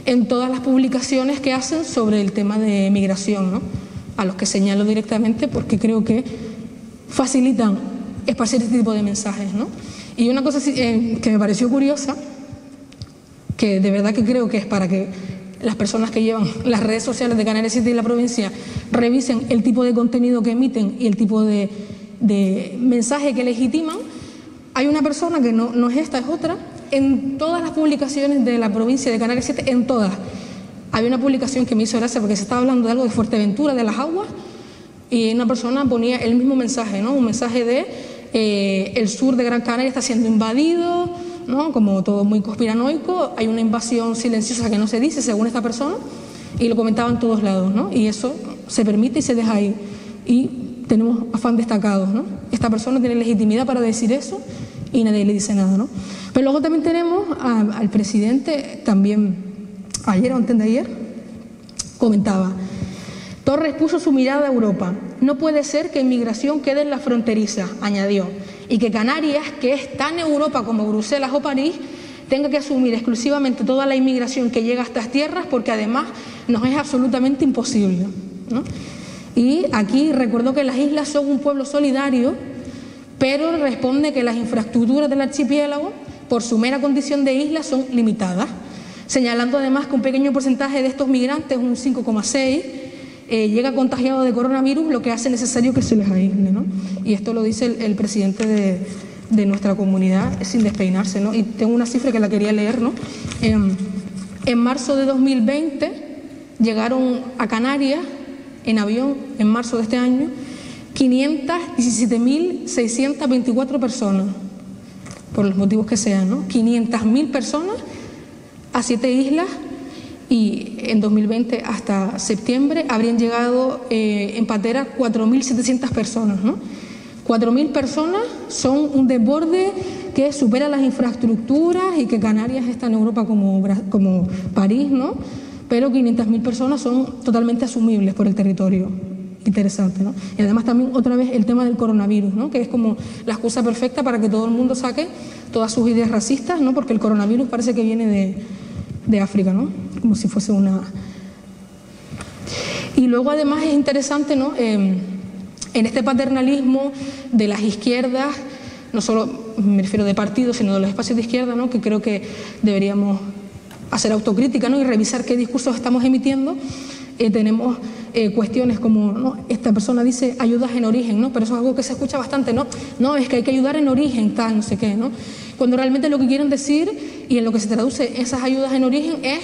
S7: en todas las publicaciones que hacen sobre el tema de migración, ¿no? A los que señalo directamente porque creo que facilitan esparcir este tipo de mensajes, ¿no? Y una cosa eh, que me pareció curiosa, que de verdad que creo que es para que las personas que llevan las redes sociales de Canarias 7 y la provincia revisen el tipo de contenido que emiten y el tipo de, de mensaje que legitiman, hay una persona que no, no, es esta, es otra, en todas las publicaciones de la provincia de Canarias 7, en todas. Había una publicación que me hizo gracia porque se estaba hablando de algo de Fuerteventura, de las aguas, y una persona ponía el mismo mensaje, ¿no? Un mensaje de eh, el sur de Gran Canaria está siendo invadido, ¿no? Como todo muy conspiranoico, hay una invasión silenciosa que no se dice, según esta persona, y lo comentaba en todos lados, ¿no? Y eso se permite y se deja ahí. Y tenemos afán destacados, ¿no? Esta persona tiene legitimidad para decir eso y nadie le dice nada, ¿no? Pero luego también tenemos a, al presidente, también ayer o antes de ayer, comentaba, Torres puso su mirada a Europa. No puede ser que inmigración quede en la fronteriza, añadió, y que Canarias, que es tan Europa como Bruselas o París, tenga que asumir exclusivamente toda la inmigración que llega a estas tierras porque además nos es absolutamente imposible. Y aquí recuerdo que las islas son un pueblo solidario, pero responde que las infraestructuras del archipiélago, por su mera condición de isla, son limitadas, señalando además que un pequeño porcentaje de estos migrantes, un 5,6, eh, llega contagiado de coronavirus, lo que hace necesario que se les aísle. Y esto lo dice el, presidente de, nuestra comunidad sin despeinarse. ¿no? Y tengo una cifra que la quería leer. ¿no? en marzo de 2020 llegaron a Canarias en avión, en marzo de este año, 517.624 personas, por los motivos que sean, ¿no? 500.000 personas a siete islas y en 2020 hasta septiembre habrían llegado eh, en patera 4.700 personas. ¿no? 4.000 personas son un desborde que supera las infraestructuras y que Canarias está en Europa como, como París, ¿no? pero 500.000 personas son totalmente asumibles por el territorio. Interesante, ¿no? Y además también otra vez el tema del coronavirus, ¿no? Que es como la excusa perfecta para que todo el mundo saque todas sus ideas racistas, ¿no? Porque el coronavirus parece que viene de, de África, ¿no? Como si fuese una... Y luego además es interesante, ¿no? Em, en este paternalismo de las izquierdas, no solo me refiero de partidos, sino de los espacios de izquierda, ¿no? que creo que deberíamos hacer autocrítica ¿no? y revisar qué discursos estamos emitiendo, eh, tenemos eh, cuestiones como, ¿no? esta persona dice ayudas en origen, ¿no? pero eso es algo que se escucha bastante, ¿no? No, es que hay que ayudar en origen, tal, no sé qué, ¿no? Cuando realmente lo que quieren decir y en lo que se traduce esas ayudas en origen es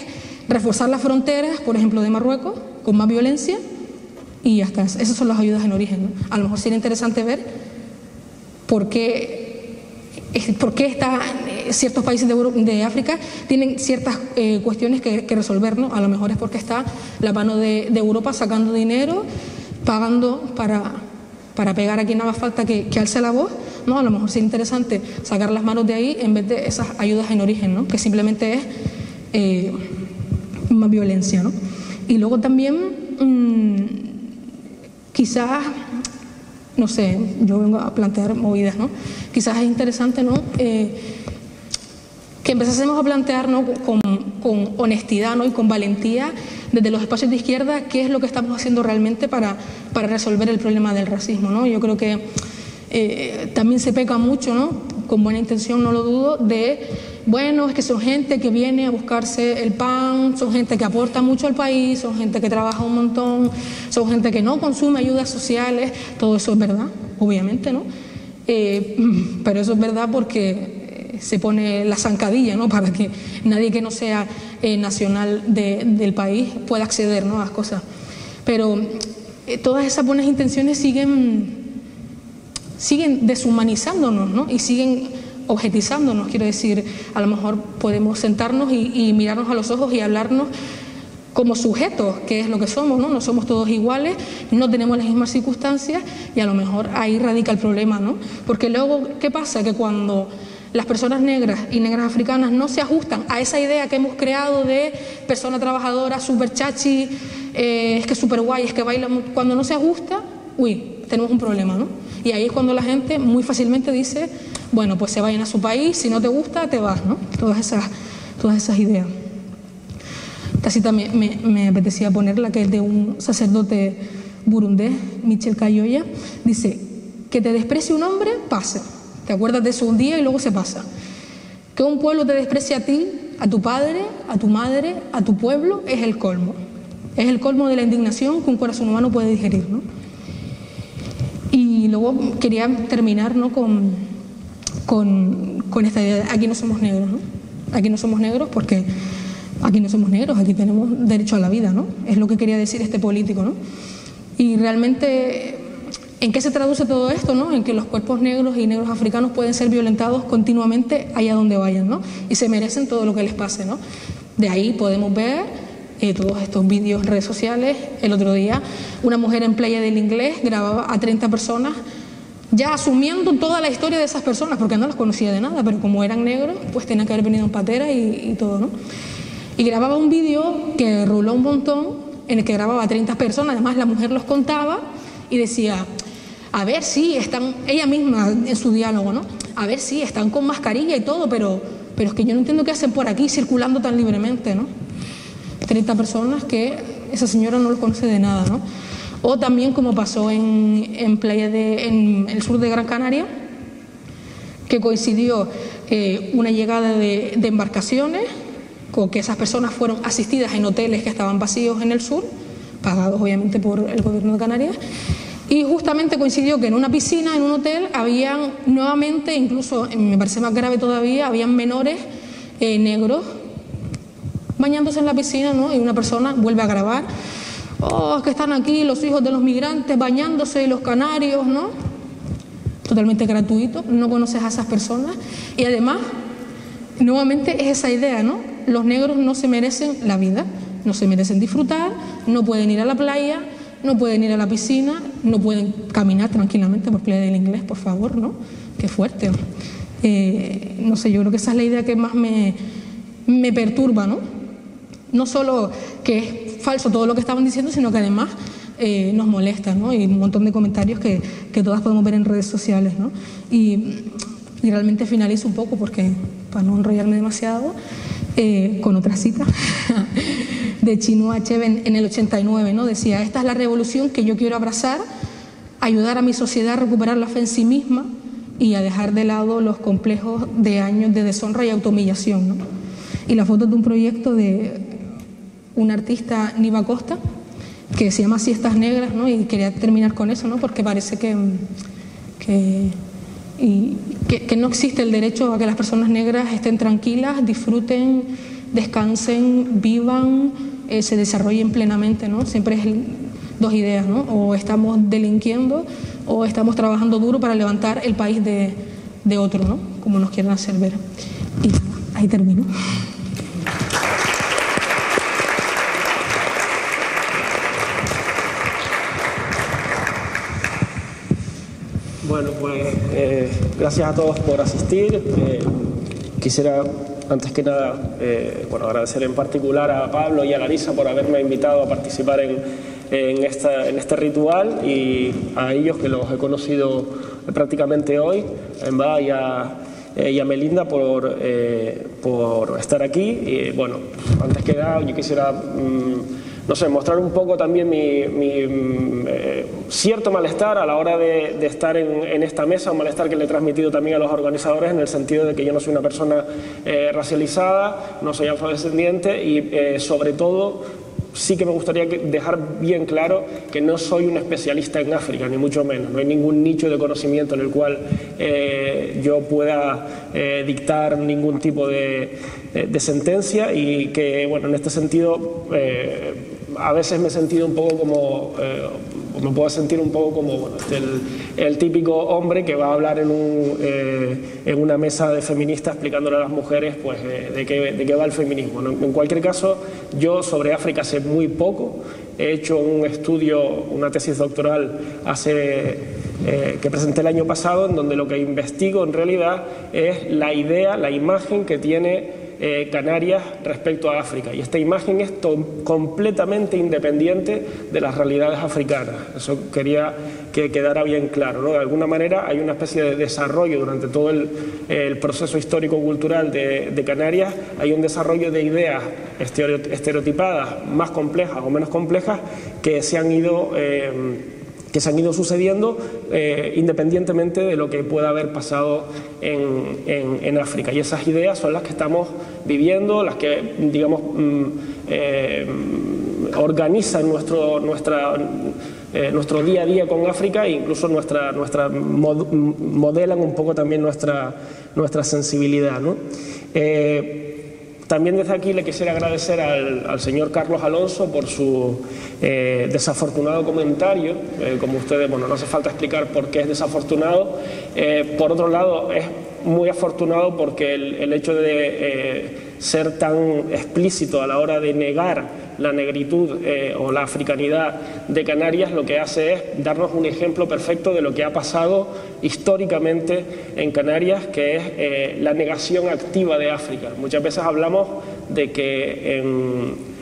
S7: reforzar las fronteras, por ejemplo, de Marruecos, con más violencia, y hasta esas son las ayudas en origen. ¿no? A lo mejor sería interesante ver por qué por qué está, ciertos países de, África tienen ciertas eh, cuestiones que, resolver, ¿no? A lo mejor es porque está la mano de, Europa sacando dinero, pagando para, para pegar a quien haga falta que, alce la voz, ¿no? A lo mejor sería interesante sacar las manos de ahí en vez de esas ayudas en origen, ¿no? Que simplemente es eh, más violencia, ¿no? Y luego también, mm, quizás no sé, yo vengo a plantear movidas, ¿no? Quizás es interesante, ¿no? Eh, que empezásemos a plantear con, honestidad ¿no? y con valentía desde los espacios de izquierda qué es lo que estamos haciendo realmente para, para resolver el problema del racismo. ¿no? Yo creo que eh, también se peca mucho, ¿no? con buena intención no lo dudo, de bueno, es que son gente que viene a buscarse el pan, son gente que aporta mucho al país, son gente que trabaja un montón, son gente que no consume ayudas sociales, todo eso es verdad, obviamente, ¿no? Eh, pero eso es verdad porque se pone la zancadilla, ¿no? Para que nadie que no sea eh, nacional del país pueda acceder, ¿no? A las cosas. Pero todas esas buenas intenciones siguen, siguen deshumanizándonos, ¿no? Y siguen objetizándonos, quiero decir, a lo mejor podemos sentarnos y, mirarnos a los ojos y hablarnos como sujetos, que es lo que somos, ¿no? No somos todos iguales, no tenemos las mismas circunstancias y a lo mejor ahí radica el problema, ¿no? Porque luego, ¿qué pasa? Que cuando las personas negras y negras africanas no se ajustan a esa idea que hemos creado de persona trabajadora, súper chachi, eh, es que súper guay, es que baila, cuando no se ajusta, uy, tenemos un problema, ¿no? Y ahí es cuando la gente muy fácilmente dice, bueno, pues se vayan a su país, si no te gusta, te vas, ¿no? Todas esas, todas esas ideas. Esta cita me, me, apetecía ponerla, que es de un sacerdote burundés, Michel Cayoya, dice, que te desprecie un hombre, pasa. Te acuerdas de eso un día y luego se pasa. Que un pueblo te desprecie a ti, a tu padre, a tu madre, a tu pueblo, es el colmo. Es el colmo de la indignación que un corazón humano puede digerir. ¿no? Y luego quería terminar ¿no? con, con, con esta idea de aquí no somos negros, ¿no? Aquí no somos negros porque aquí no somos negros, aquí tenemos derecho a la vida, ¿no? Es lo que quería decir este político, ¿no? Y realmente, ¿en qué se traduce todo esto, no? En que los cuerpos negros y negros africanos pueden ser violentados continuamente allá donde vayan, ¿no? Y se merecen todo lo que les pase, ¿no? De ahí podemos ver eh, todos estos vídeos en redes sociales. El otro día, una mujer en Playa del Inglés grababa a 30 personas ya asumiendo toda la historia de esas personas, porque no las conocía de nada, pero como eran negros, pues tenía que haber venido en patera y, todo, ¿no? Y grababa un vídeo que ruló un montón, en el que grababa a 30 personas, además la mujer los contaba, y decía, a ver si están, ella misma en su diálogo, ¿no? A ver si están con mascarilla y todo, pero, pero es que yo no entiendo qué hacen por aquí circulando tan libremente, ¿no? 30 personas que esa señora no los conoce de nada, ¿no? O también como pasó en, en playa de, en el sur de Gran Canaria, que coincidió eh, una llegada de, de embarcaciones, con que esas personas fueron asistidas en hoteles que estaban vacíos en el sur, pagados obviamente por el gobierno de Canarias, y justamente coincidió que en una piscina, en un hotel, habían nuevamente, incluso me parece más grave todavía, habían menores eh, negros bañándose en la piscina, ¿no? Y una persona vuelve a grabar, oh, que están aquí los hijos de los migrantes bañándose, los canarios, ¿no? Totalmente gratuito, no conoces a esas personas y además, nuevamente es esa idea, ¿no? Los negros no se merecen la vida, no se merecen disfrutar, no pueden ir a la playa, no pueden ir a la piscina, no pueden caminar tranquilamente por playa del inglés, por favor, ¿no? Qué fuerte. Eh, no sé, yo creo que esa es la idea que más me, me perturba, ¿no? No solo que es falso todo lo que estaban diciendo, sino que además eh, nos molesta, ¿no? Y un montón de comentarios que, que todas podemos ver en redes sociales, ¿no? Y, y, realmente finalizo un poco, porque para no enrollarme demasiado, eh, con otra cita de Chinua Achebe en, en el 89, ¿no? Decía, esta es la revolución que yo quiero abrazar, ayudar a mi sociedad a recuperar la fe en sí misma y a dejar de lado los complejos de años de deshonra y autohumillación, ¿no? Y la foto de un proyecto de un artista, Niva Costa, que se llama Siestas Negras, ¿no? y quería terminar con eso, ¿no? porque parece que, que, que, no existe el derecho a que las personas negras estén tranquilas, disfruten, descansen, vivan, eh, se desarrollen plenamente. ¿no? Siempre es dos ideas, ¿no? o estamos delinquiendo o estamos trabajando duro para levantar el país de, de otro, ¿no? como nos quieren hacer ver. Y ahí termino.
S5: Bueno, pues eh, gracias a todos por asistir. Eh, quisiera, antes que nada, eh, bueno, agradecer en particular a Pablo y a Larisa por haberme invitado a participar en, este ritual y a ellos que los he conocido prácticamente hoy, en va a, y a Melinda por, por estar aquí. Bueno, antes que nada, yo quisiera. Mmm, no sé, mostrar un poco también mi, mi eh, cierto malestar a la hora de, de estar en, esta mesa, un malestar que le he transmitido también a los organizadores en el sentido de que yo no soy una persona eh, racializada, no soy afrodescendiente y eh, sobre todo sí que me gustaría dejar bien claro que no soy un especialista en África, ni mucho menos. No hay ningún nicho de conocimiento en el cual eh, yo pueda dictar ningún tipo de, de, sentencia y que, bueno, en este sentido, a veces me he sentido un poco como me puedo sentir un poco como bueno, el, típico hombre que va a hablar en, un, eh, en una mesa de feministas explicándole a las mujeres pues, eh, de, qué, de, qué, va el feminismo. En cualquier caso, yo sobre África sé muy poco. He hecho un estudio, una tesis doctoral hace, eh, que presenté el año pasado, en donde lo que investigo en realidad es la idea, la imagen que tiene eh, Canarias respecto a África. Y esta imagen es completamente independiente de las realidades africanas. Eso quería que quedara bien claro. ¿no? De alguna manera hay una especie de desarrollo durante todo el, proceso histórico-cultural de, de, Canarias, hay un desarrollo de ideas estereotipadas, más complejas o menos complejas, que se han ido... Eh, que se han ido sucediendo eh, independientemente de lo que pueda haber pasado en, en, África. Y esas ideas son las que estamos viviendo, las que, digamos, mm, eh, organizan nuestro, nuestra, eh, nuestro día a día con África e incluso nuestra, nuestra mod, modelan un poco también nuestra, nuestra sensibilidad. ¿no? También desde aquí le quisiera agradecer al, al señor Carlos Alonso por su eh, desafortunado comentario. Eh, como ustedes, bueno, no hace falta explicar por qué es desafortunado. Eh, por otro lado, es muy afortunado porque el, hecho de ser tan explícito a la hora de negar la negritud eh, o la africanidad de Canarias lo que hace es darnos un ejemplo perfecto de lo que ha pasado históricamente en Canarias, que es eh, la negación activa de África. Muchas veces hablamos de que en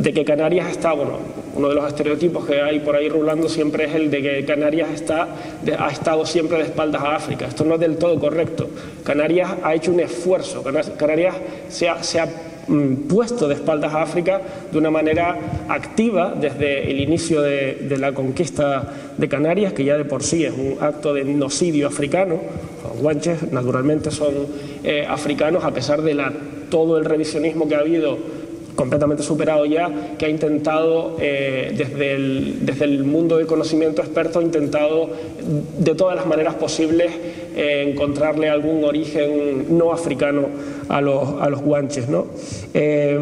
S5: de que Canarias está, bueno, uno de los estereotipos que hay por ahí rulando siempre es el de que Canarias está, ha estado siempre de espaldas a África. Esto no es del todo correcto. Canarias ha hecho un esfuerzo, Canarias se ha, mm, puesto de espaldas a África de una manera activa desde el inicio de, la conquista de Canarias, que ya de por sí es un acto de genocidio africano. Los guanches naturalmente son eh, africanos a pesar de la, todo el revisionismo que ha habido completamente superado ya, que ha intentado, eh, desde, el, mundo del conocimiento experto, ha intentado de todas las maneras posibles eh, encontrarle algún origen no africano a los, a los guanches. ¿no? Eh,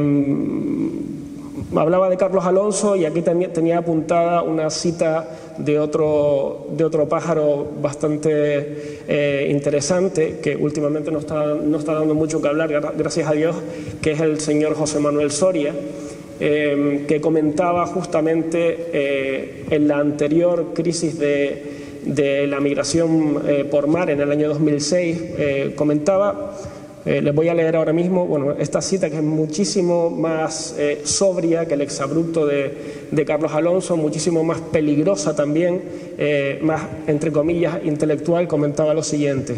S5: hablaba de Carlos Alonso y aquí también tenía apuntada una cita de otro, de otro pájaro bastante eh, interesante que últimamente no está, no está dando mucho que hablar, gracias a Dios, que es el señor José Manuel Soria. Eh, que comentaba justamente eh, en la anterior crisis de, de la migración por mar en el año 2006, comentaba eh, les voy a leer ahora mismo bueno, esta cita que es muchísimo más eh, sobria que el exabrupto de, Carlos Alonso, muchísimo más peligrosa también, eh, más, entre comillas, intelectual, comentaba lo siguiente.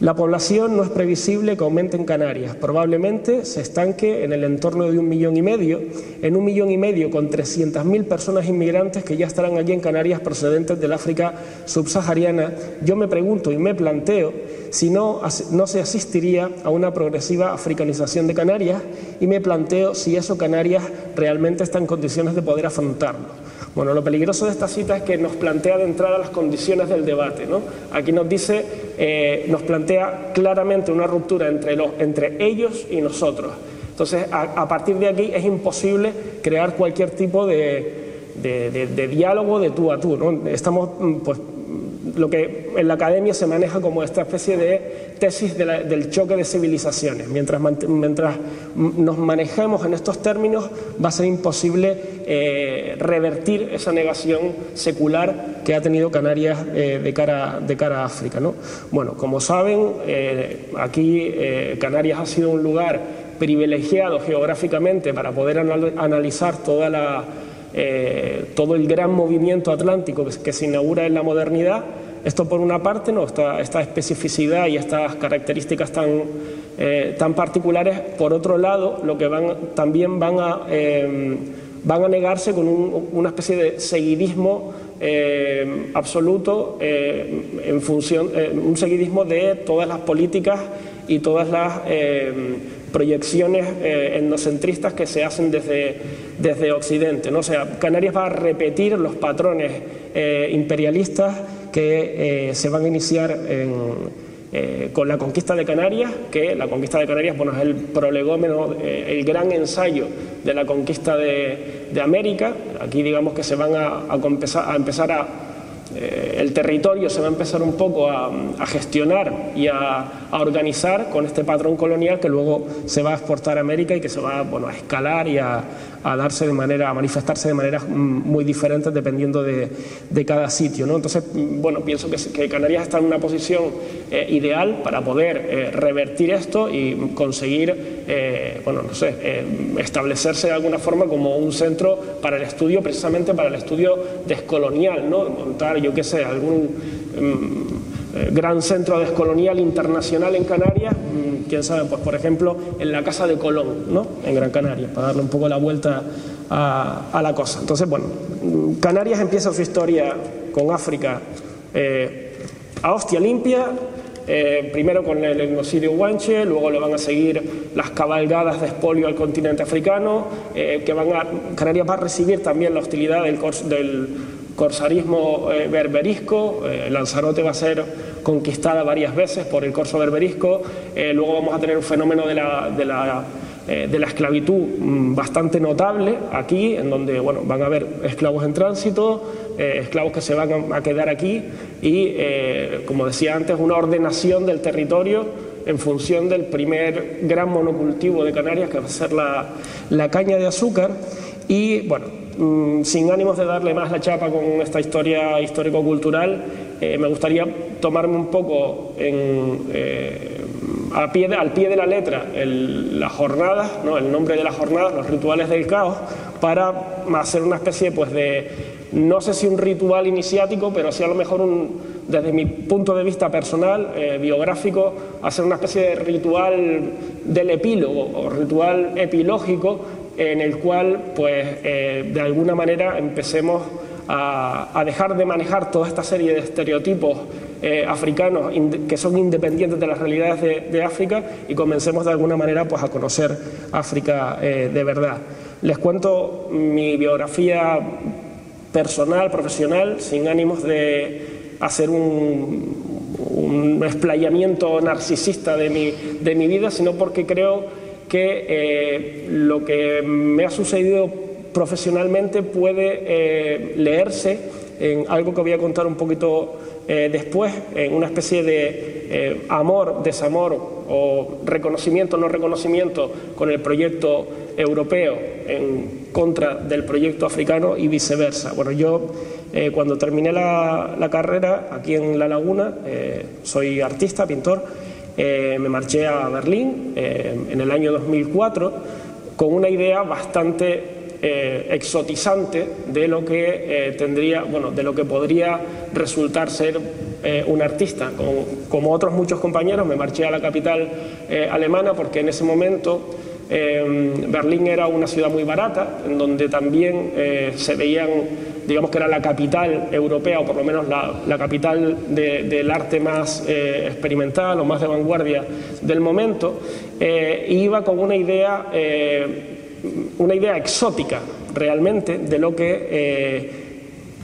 S5: La población no es previsible que aumente en Canarias. Probablemente se estanque en el entorno de un millón y medio, en un millón y medio con 300.000 personas inmigrantes que ya estarán allí en Canarias procedentes del África subsahariana. Yo me pregunto y me planteo si no, no se asistiría a una progresiva africanización de Canarias y me planteo si eso Canarias realmente está en condiciones de poder afrontarlo. Bueno, lo peligroso de esta cita es que nos plantea de entrada las condiciones del debate. ¿no? Aquí nos dice, eh, nos plantea claramente una ruptura entre, los, entre ellos y nosotros. Entonces, a, partir de aquí es imposible crear cualquier tipo de, de, diálogo de tú a tú. ¿no? Estamos mm, pues, lo que en la academia se maneja como esta especie de tesis del choque de civilizaciones. Mientras, mientras, nos manejemos en estos términos, va a ser imposible eh, revertir esa negación secular que ha tenido Canarias eh, de, cara, de cara a África. ¿no? Bueno, como saben, eh, aquí Canarias ha sido un lugar privilegiado geográficamente para poder analizar toda la todo el gran movimiento atlántico que, se inaugura en la modernidad esto por una parte, ¿no? esta, esta especificidad y estas características tan, eh, tan particulares, por otro lado, lo que van, también van a, eh, van a negarse con una especie de seguidismo eh, absoluto en función, un seguidismo de todas las políticas y todas las proyecciones etnocentristas que se hacen desde, desde Occidente. ¿no? O sea, Canarias va a repetir los patrones imperialistas que eh, se van a iniciar eh, con la conquista de Canarias, que la conquista de Canarias bueno, es el prolegómeno, eh, el gran ensayo de la conquista de, América. Aquí digamos que se van a, a empezar a el territorio se va a empezar un poco a, gestionar y a, organizar con este patrón colonial que luego se va a exportar a América y que se va bueno, a escalar y a, darse de manera, a manifestarse de maneras mm, muy diferentes dependiendo de, cada sitio. ¿no? Entonces, mm, bueno, pienso que, Canarias está en una posición eh, ideal para poder eh, revertir esto y conseguir, bueno, no sé, establecerse de alguna forma como un centro para el estudio, precisamente para el estudio descolonial, ¿no? montar yo qué sé, algún mm, eh, gran centro descolonial internacional en Canarias, mm, quién sabe, pues por ejemplo en la Casa de Colón, ¿no? En Gran Canaria, para darle un poco la vuelta a, la cosa. Entonces, bueno, mm, Canarias empieza su historia con África eh, a hostia limpia, eh, primero con el genocidio guanche, luego le van a seguir las cabalgadas de espolio al continente africano, que van a, Canarias va a recibir también la hostilidad del, del corsarismo eh, berberisco, eh, Lanzarote va a ser conquistada varias veces por el corso berberisco, eh, luego vamos a tener un fenómeno de la, esclavitud mm, bastante notable aquí, en donde bueno, van a haber esclavos en tránsito, esclavos que se van a quedar aquí y, como decía antes, una ordenación del territorio en función del primer gran monocultivo de Canarias, que va a ser la, la caña de azúcar. Y bueno, Mm, sin ánimos de darle más la chapa con esta historia histórico-cultural, eh, me gustaría tomarme un poco eh, al pie de la letra las jornadas, ¿no? el nombre de las jornadas, los rituales del caos, para hacer una especie pues, de, no sé si un ritual iniciático, pero sí a lo mejor un, desde mi punto de vista personal, eh, biográfico, hacer una especie de ritual del epílogo o ritual epilógico en el cual, pues, eh, de alguna manera empecemos a, dejar de manejar toda esta serie de estereotipos eh, africanos que son independientes de las realidades de, África y comencemos de alguna manera pues, a conocer África de verdad. Les cuento mi biografía personal, profesional, sin ánimos de hacer un, un explayamiento narcisista de mi, de mi, vida, sino porque creo que eh, lo que me ha sucedido profesionalmente puede eh, leerse en algo que voy a contar un poquito eh, después, en una especie de amor, desamor o reconocimiento, no reconocimiento con el proyecto europeo en contra del proyecto africano y viceversa. Bueno, yo eh, cuando terminé la, carrera aquí en La Laguna, eh, soy artista, pintor, eh, me marché a Berlín en el año 2004 con una idea bastante exotizante de lo que tendría, bueno, de lo que podría resultar ser un artista. como otros muchos compañeros, me marché a la capital alemana porque en ese momento Em, Berlín era una ciudad muy barata, en donde también eh, se veían, digamos que era la capital europea, o por lo menos la, capital del arte más eh, experimental o más de vanguardia del momento, e iba con una idea, una idea exótica realmente de lo que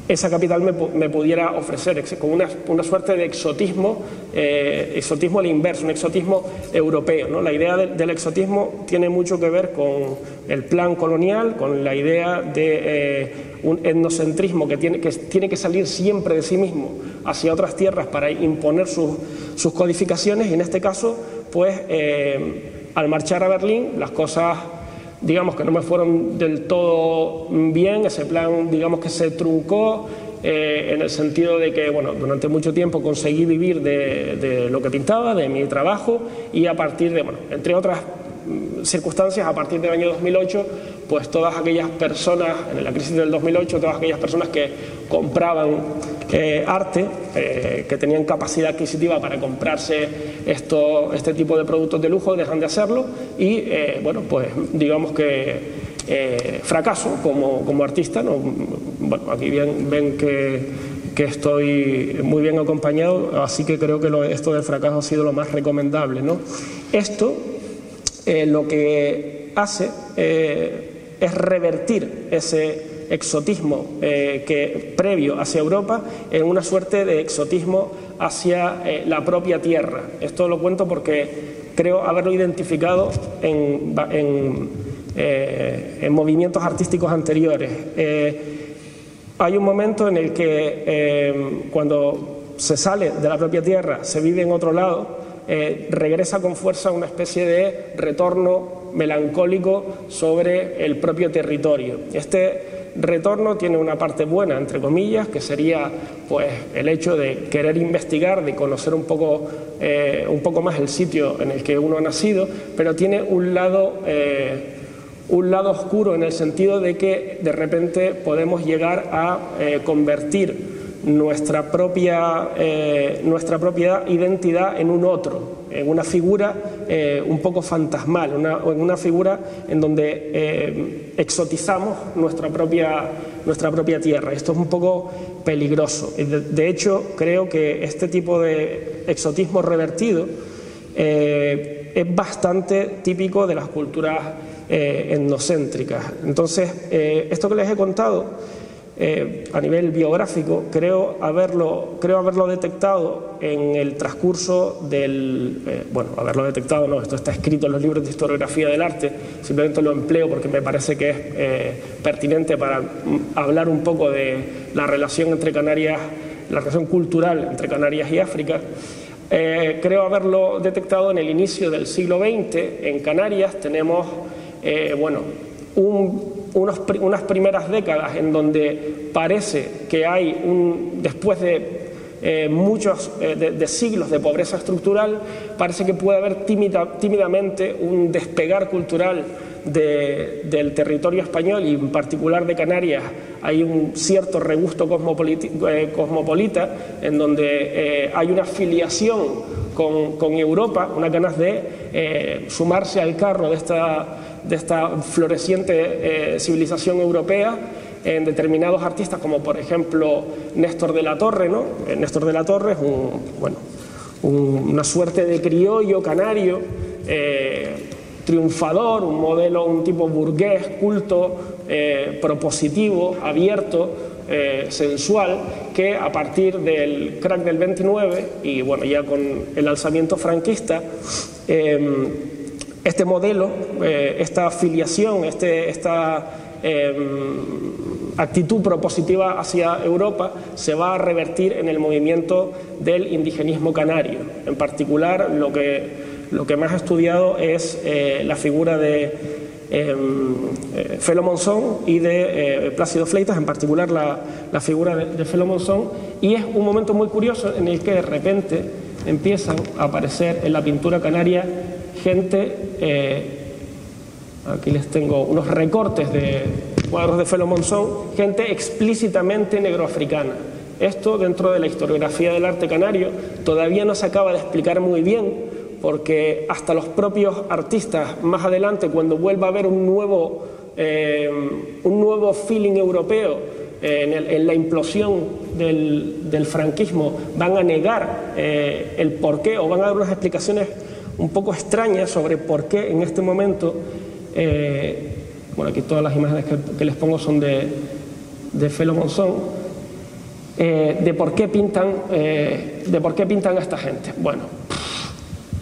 S5: esa capital me, pudiera ofrecer, con una, una suerte de exotismo, eh, exotismo al inverso, un exotismo europeo. ¿no? La idea del exotismo tiene mucho que ver con el plan colonial, con la idea de eh, un etnocentrismo que tiene, que tiene que salir siempre de sí mismo hacia otras tierras para imponer sus, sus codificaciones y en este caso, pues eh, al marchar a Berlín las cosas digamos que no me fueron del todo bien, ese plan digamos que se truncó eh, en el sentido de que bueno, durante mucho tiempo conseguí vivir de, lo que pintaba, de mi trabajo y a partir de, bueno, entre otras circunstancias, a partir del año 2008, pues todas aquellas personas, en la crisis del 2008, todas aquellas personas que compraban eh, arte, eh, que tenían capacidad adquisitiva para comprarse esto, este tipo de productos de lujo, dejan de hacerlo y, eh, bueno, pues digamos que fracaso como, como artista. ¿no? Aquí ven, ven que, que, estoy muy bien acompañado, así que creo que esto del fracaso ha sido lo más recomendable. ¿no? Esto lo que hace es revertir ese exotismo eh, que, previo hacia Europa en una suerte de exotismo hacia eh, la propia tierra. Esto lo cuento porque creo haberlo identificado en, en, eh, movimientos artísticos anteriores. hay un momento en el que cuando se sale de la propia tierra, se vive en otro lado, regresa con fuerza una especie de retorno melancólico sobre el propio territorio. Este retorno tiene una parte buena, entre comillas, que sería pues, el hecho de querer investigar, de conocer un poco, eh, un poco más el sitio en el que uno ha nacido, pero tiene un lado, eh, un lado oscuro en el sentido de que de repente podemos llegar a eh, convertir nuestra propia, nuestra propia identidad en un otro, en una figura eh, un poco fantasmal, en una figura en donde eh, exotizamos nuestra propia, nuestra propia tierra. Esto es un poco peligroso. De, hecho, creo que este tipo de exotismo revertido eh, es bastante típico de las culturas etnocéntricas. Entonces, esto que les he contado eh, a nivel biográfico, creo haberlo, creo haberlo detectado en el transcurso del. Eh, bueno, haberlo detectado, no, esto está escrito en los libros de historiografía del arte, simplemente lo empleo porque me parece que es eh, pertinente para hablar un poco de la relación entre Canarias, la relación cultural entre Canarias y África. creo haberlo detectado en el inicio del siglo XX. En Canarias tenemos, bueno, un unas primeras décadas en donde parece que hay, un, después de eh, muchos eh, de, siglos de pobreza estructural, parece que puede haber tímidamente un despegar cultural del territorio español y en particular de Canarias hay un cierto regusto eh, cosmopolita en donde hay una filiación con, Europa, unas ganas de sumarse al carro de esta, de esta floreciente civilización europea en determinados artistas como por ejemplo Néstor de la Torre, ¿no? Néstor de la Torre es un, bueno, una suerte de criollo canario triunfador, un modelo, un tipo burgués, culto, eh, propositivo, abierto, eh, sensual, que a partir del crack del 29 y bueno, ya con el alzamiento franquista, em, este modelo, eh, esta afiliación, este, esta em, actitud propositiva hacia Europa se va a revertir en el movimiento del indigenismo canario. En particular, lo que lo que más he estudiado es eh, la figura de em, eh, Felo Monzón y de Plácido Fleitas, en particular la, figura de, Felo Monzón, y es un momento muy curioso en el que de repente empiezan a aparecer en la pintura canaria gente, aquí les tengo unos recortes de cuadros de Felo Monzón, gente explícitamente negroafricana. Esto dentro de la historiografía del arte canario todavía no se acaba de explicar muy bien, porque hasta los propios artistas más adelante, cuando vuelva a haber un nuevo, eh, un nuevo feeling europeo eh, en, la implosión del, franquismo, van a negar eh, el porqué o van a dar unas explicaciones un poco extrañas sobre por qué en este momento, bueno, aquí todas las imágenes que, les pongo son de, de Felo Monzón, de por qué pintan, de por qué pintan a esta gente. Bueno,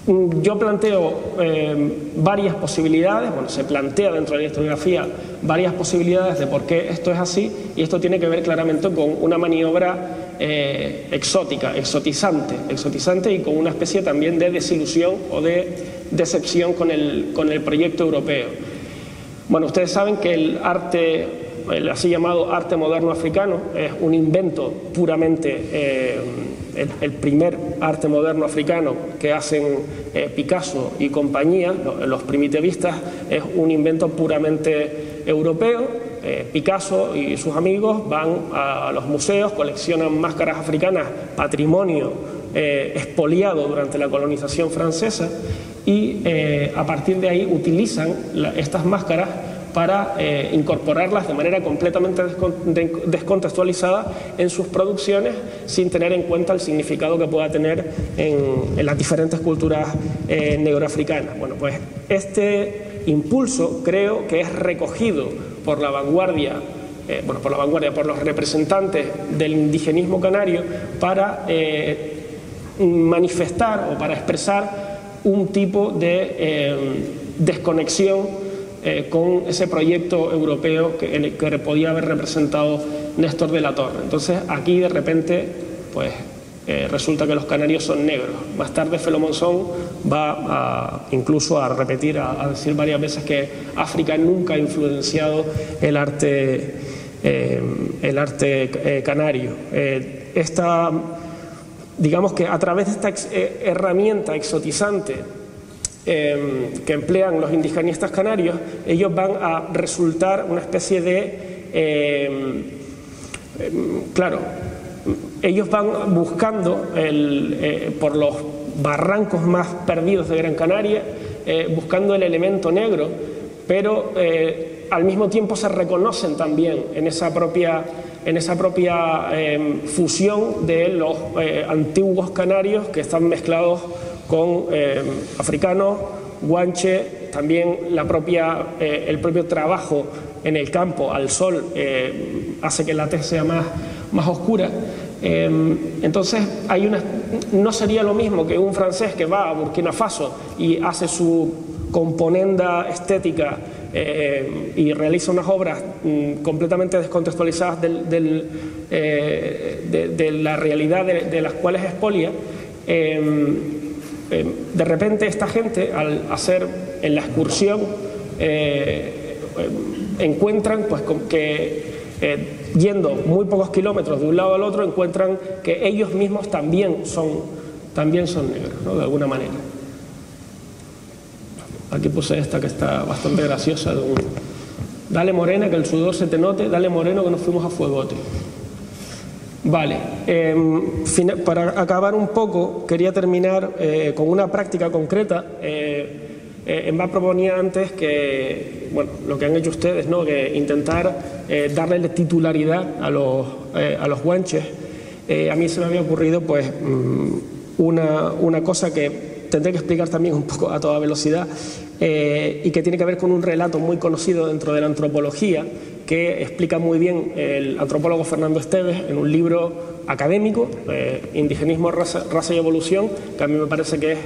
S5: yo planteo eh, varias posibilidades, bueno, se plantea dentro de la historiografía varias posibilidades de por qué esto es así y esto tiene que ver claramente con una maniobra eh, exótica, exotizante, exotizante y con una especie también de desilusión o de decepción con el, con el proyecto europeo. Bueno, ustedes saben que el arte, el así llamado arte moderno africano, es un invento puramente... Eh, el, primer arte moderno africano que hacen eh, Picasso y compañía, los primitivistas, es un invento puramente europeo. Eh, Picasso y sus amigos van a los museos, coleccionan máscaras africanas, patrimonio eh, expoliado durante la colonización francesa, y a partir de ahí utilizan estas máscaras para eh, incorporarlas de manera completamente descontextualizada en sus producciones sin tener en cuenta el significado que pueda tener en, las diferentes culturas eh, negroafricanas. Bueno, pues este impulso creo que es recogido por la vanguardia eh, bueno, por la vanguardia, por los representantes del indigenismo canario para manifestar o para expresar un tipo de desconexión eh, con ese proyecto europeo que, que podía haber representado Néstor de la Torre. Entonces aquí de repente, pues eh, resulta que los canarios son negros. Más tarde Felomonzón va a, incluso a repetir, a, decir varias veces que África nunca ha influenciado el arte, eh, el arte canario. esta, digamos que a través de esta herramienta exotizante que emplean los indigenistas canarios, ellos van a resultar una especie de, claro, ellos van buscando eh, por los barrancos más perdidos de Gran Canaria, eh, buscando el elemento negro, pero eh, al mismo tiempo se reconocen también en esa propia en esa propia fusión de los antiguos canarios que están mezclados con eh, africanos, guanche, también la propia, eh, el propio trabajo en el campo al sol eh, hace que la tez sea más, más oscura. Entonces, hay una, no sería lo mismo que un francés que va a Burkina Faso y hace su componenda estética y realiza unas obras mm, completamente descontextualizadas del, de, la realidad de, las cuales expolia. Eh, de repente esta gente al hacer en la excursión eh, eh, encuentran pues que yendo muy pocos kilómetros de un lado al otro encuentran que ellos mismos también son también son negros de alguna manera Aquí puse esta que está bastante graciosa. dale morena que el sudor se te note, dale moreno que nos fuimos a fuegote. Vale, em, para acabar un poco, quería terminar eh, con una práctica concreta. Eh, eh, Emma proponía antes que, bueno, lo que han hecho ustedes, ¿no? que intentar darle titularidad a los, a los guanches. a mí se me había ocurrido pues, mm, una, una cosa que tendré que explicar también un poco a toda velocidad, y que tiene que ver con un relato muy conocido dentro de la antropología, que explica muy bien el antropólogo Fernando Esteves en un libro académico, eh, Indigenismo, raza, y Evolución, que a mí me parece que es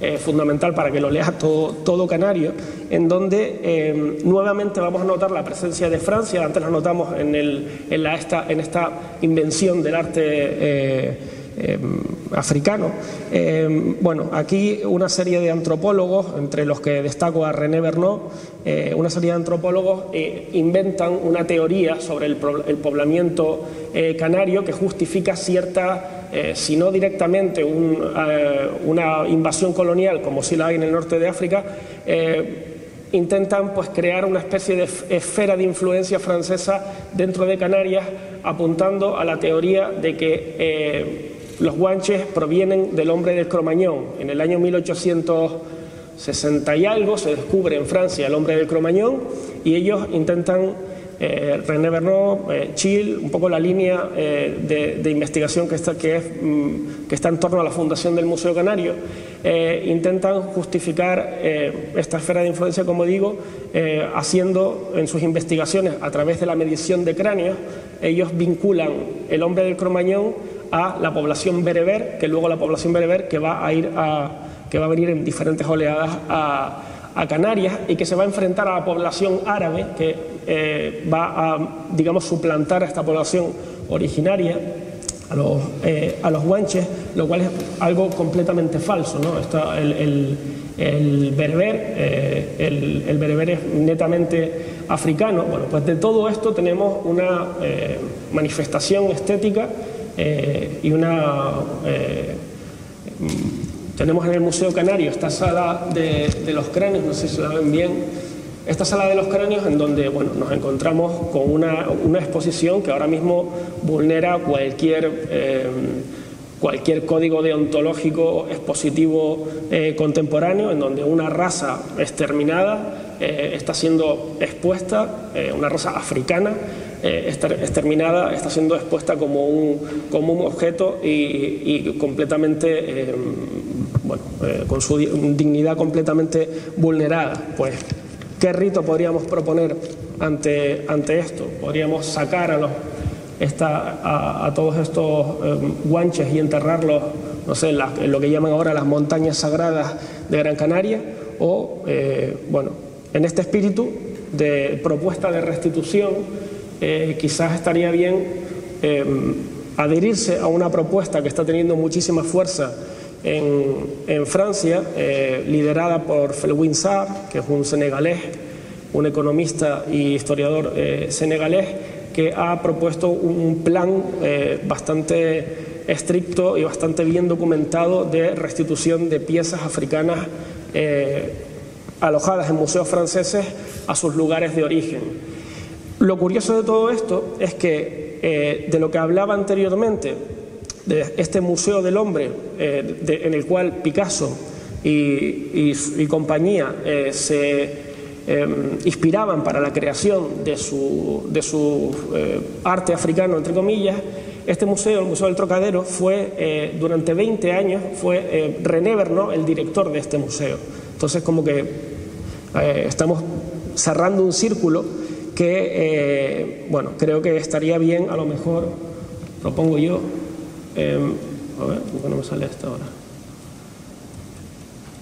S5: eh, fundamental para que lo lea todo, todo canario, en donde eh, nuevamente vamos a notar la presencia de Francia, antes la notamos en, el, en, la, esta, en esta invención del arte Em, africano. Em, bueno, aquí una serie de antropólogos, entre los que destaco a René Bernot, eh, una serie de antropólogos eh, inventan una teoría sobre el, poblamiento eh, canario que justifica cierta, si no directamente una invasión colonial, como si la hay en el norte de África, intentan pues crear una especie de esfera de influencia francesa dentro de Canarias apuntando a la teoría de que los guanches provienen del hombre del Cromañón. En el año 1860 y algo se descubre en Francia el hombre del Cromañón y ellos intentan, eh, René Bernot, eh, Chill, un poco la línea eh, de, investigación que está, que, es, mm, que está en torno a la fundación del Museo Canario, intentan justificar esta esfera de influencia, como digo, haciendo en sus investigaciones a través de la medición de cráneos, ellos vinculan el hombre del Cromañón a la población bereber, que luego la población bereber que va a ir a, que va a venir en diferentes oleadas a, Canarias y que se va a enfrentar a la población árabe que eh, va a, digamos, suplantar a esta población originaria, a los, eh, a los guanches, lo cual es algo completamente falso. ¿no? Está el, el, bereber, eh, el, el, bereber es netamente africano. Bueno, pues de todo esto tenemos una manifestación estética eh, y una... Eh, tenemos en el Museo Canario esta sala de, los cráneos, no sé si la ven bien, esta sala de los cráneos en donde bueno, nos encontramos con una, exposición que ahora mismo vulnera cualquier, eh, cualquier código deontológico expositivo contemporáneo, en donde una raza exterminada está siendo expuesta, una raza africana, eh, exterminada está siendo expuesta como un, como un objeto y, completamente, eh, bueno, eh, con su dignidad completamente vulnerada. Pues, ¿qué rito podríamos proponer ante, ante esto? Podríamos sacar a, los, esta, a, todos estos guanches y enterrarlos, no sé, en, lo que llaman ahora las montañas sagradas de Gran Canaria, o, bueno, en este espíritu de propuesta de restitución eh, quizás estaría bien eh, adherirse a una propuesta que está teniendo muchísima fuerza en, Francia, eh, liderada por Felwin Sarr, que es un senegalés, un economista y historiador senegalés, que ha propuesto un plan bastante estricto y bastante bien documentado de restitución de piezas africanas alojadas en museos franceses a sus lugares de origen. Lo curioso de todo esto es que eh, de lo que hablaba anteriormente, de este Museo del Hombre, eh, en el cual Picasso y, compañía eh, se inspiraban para la creación de su, de su arte africano, entre comillas, este museo, el Museo del Trocadero, fue durante 20 años, fue René Bernot el director de este museo. Entonces, como que estamos cerrando un círculo que, eh, bueno, creo que estaría bien, a lo mejor, propongo yo, em, a ver, ¿por qué no me sale esta ahora?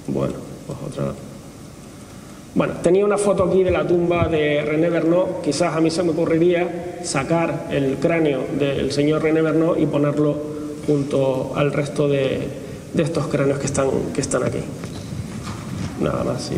S5: Bueno, pues otra. Bueno, tenía una foto aquí de la tumba de René Bernot, quizás a mí se me ocurriría sacar el cráneo del señor René Bernot y ponerlo junto al resto de, de estos cráneos que están, que están aquí. Nada más. Sí.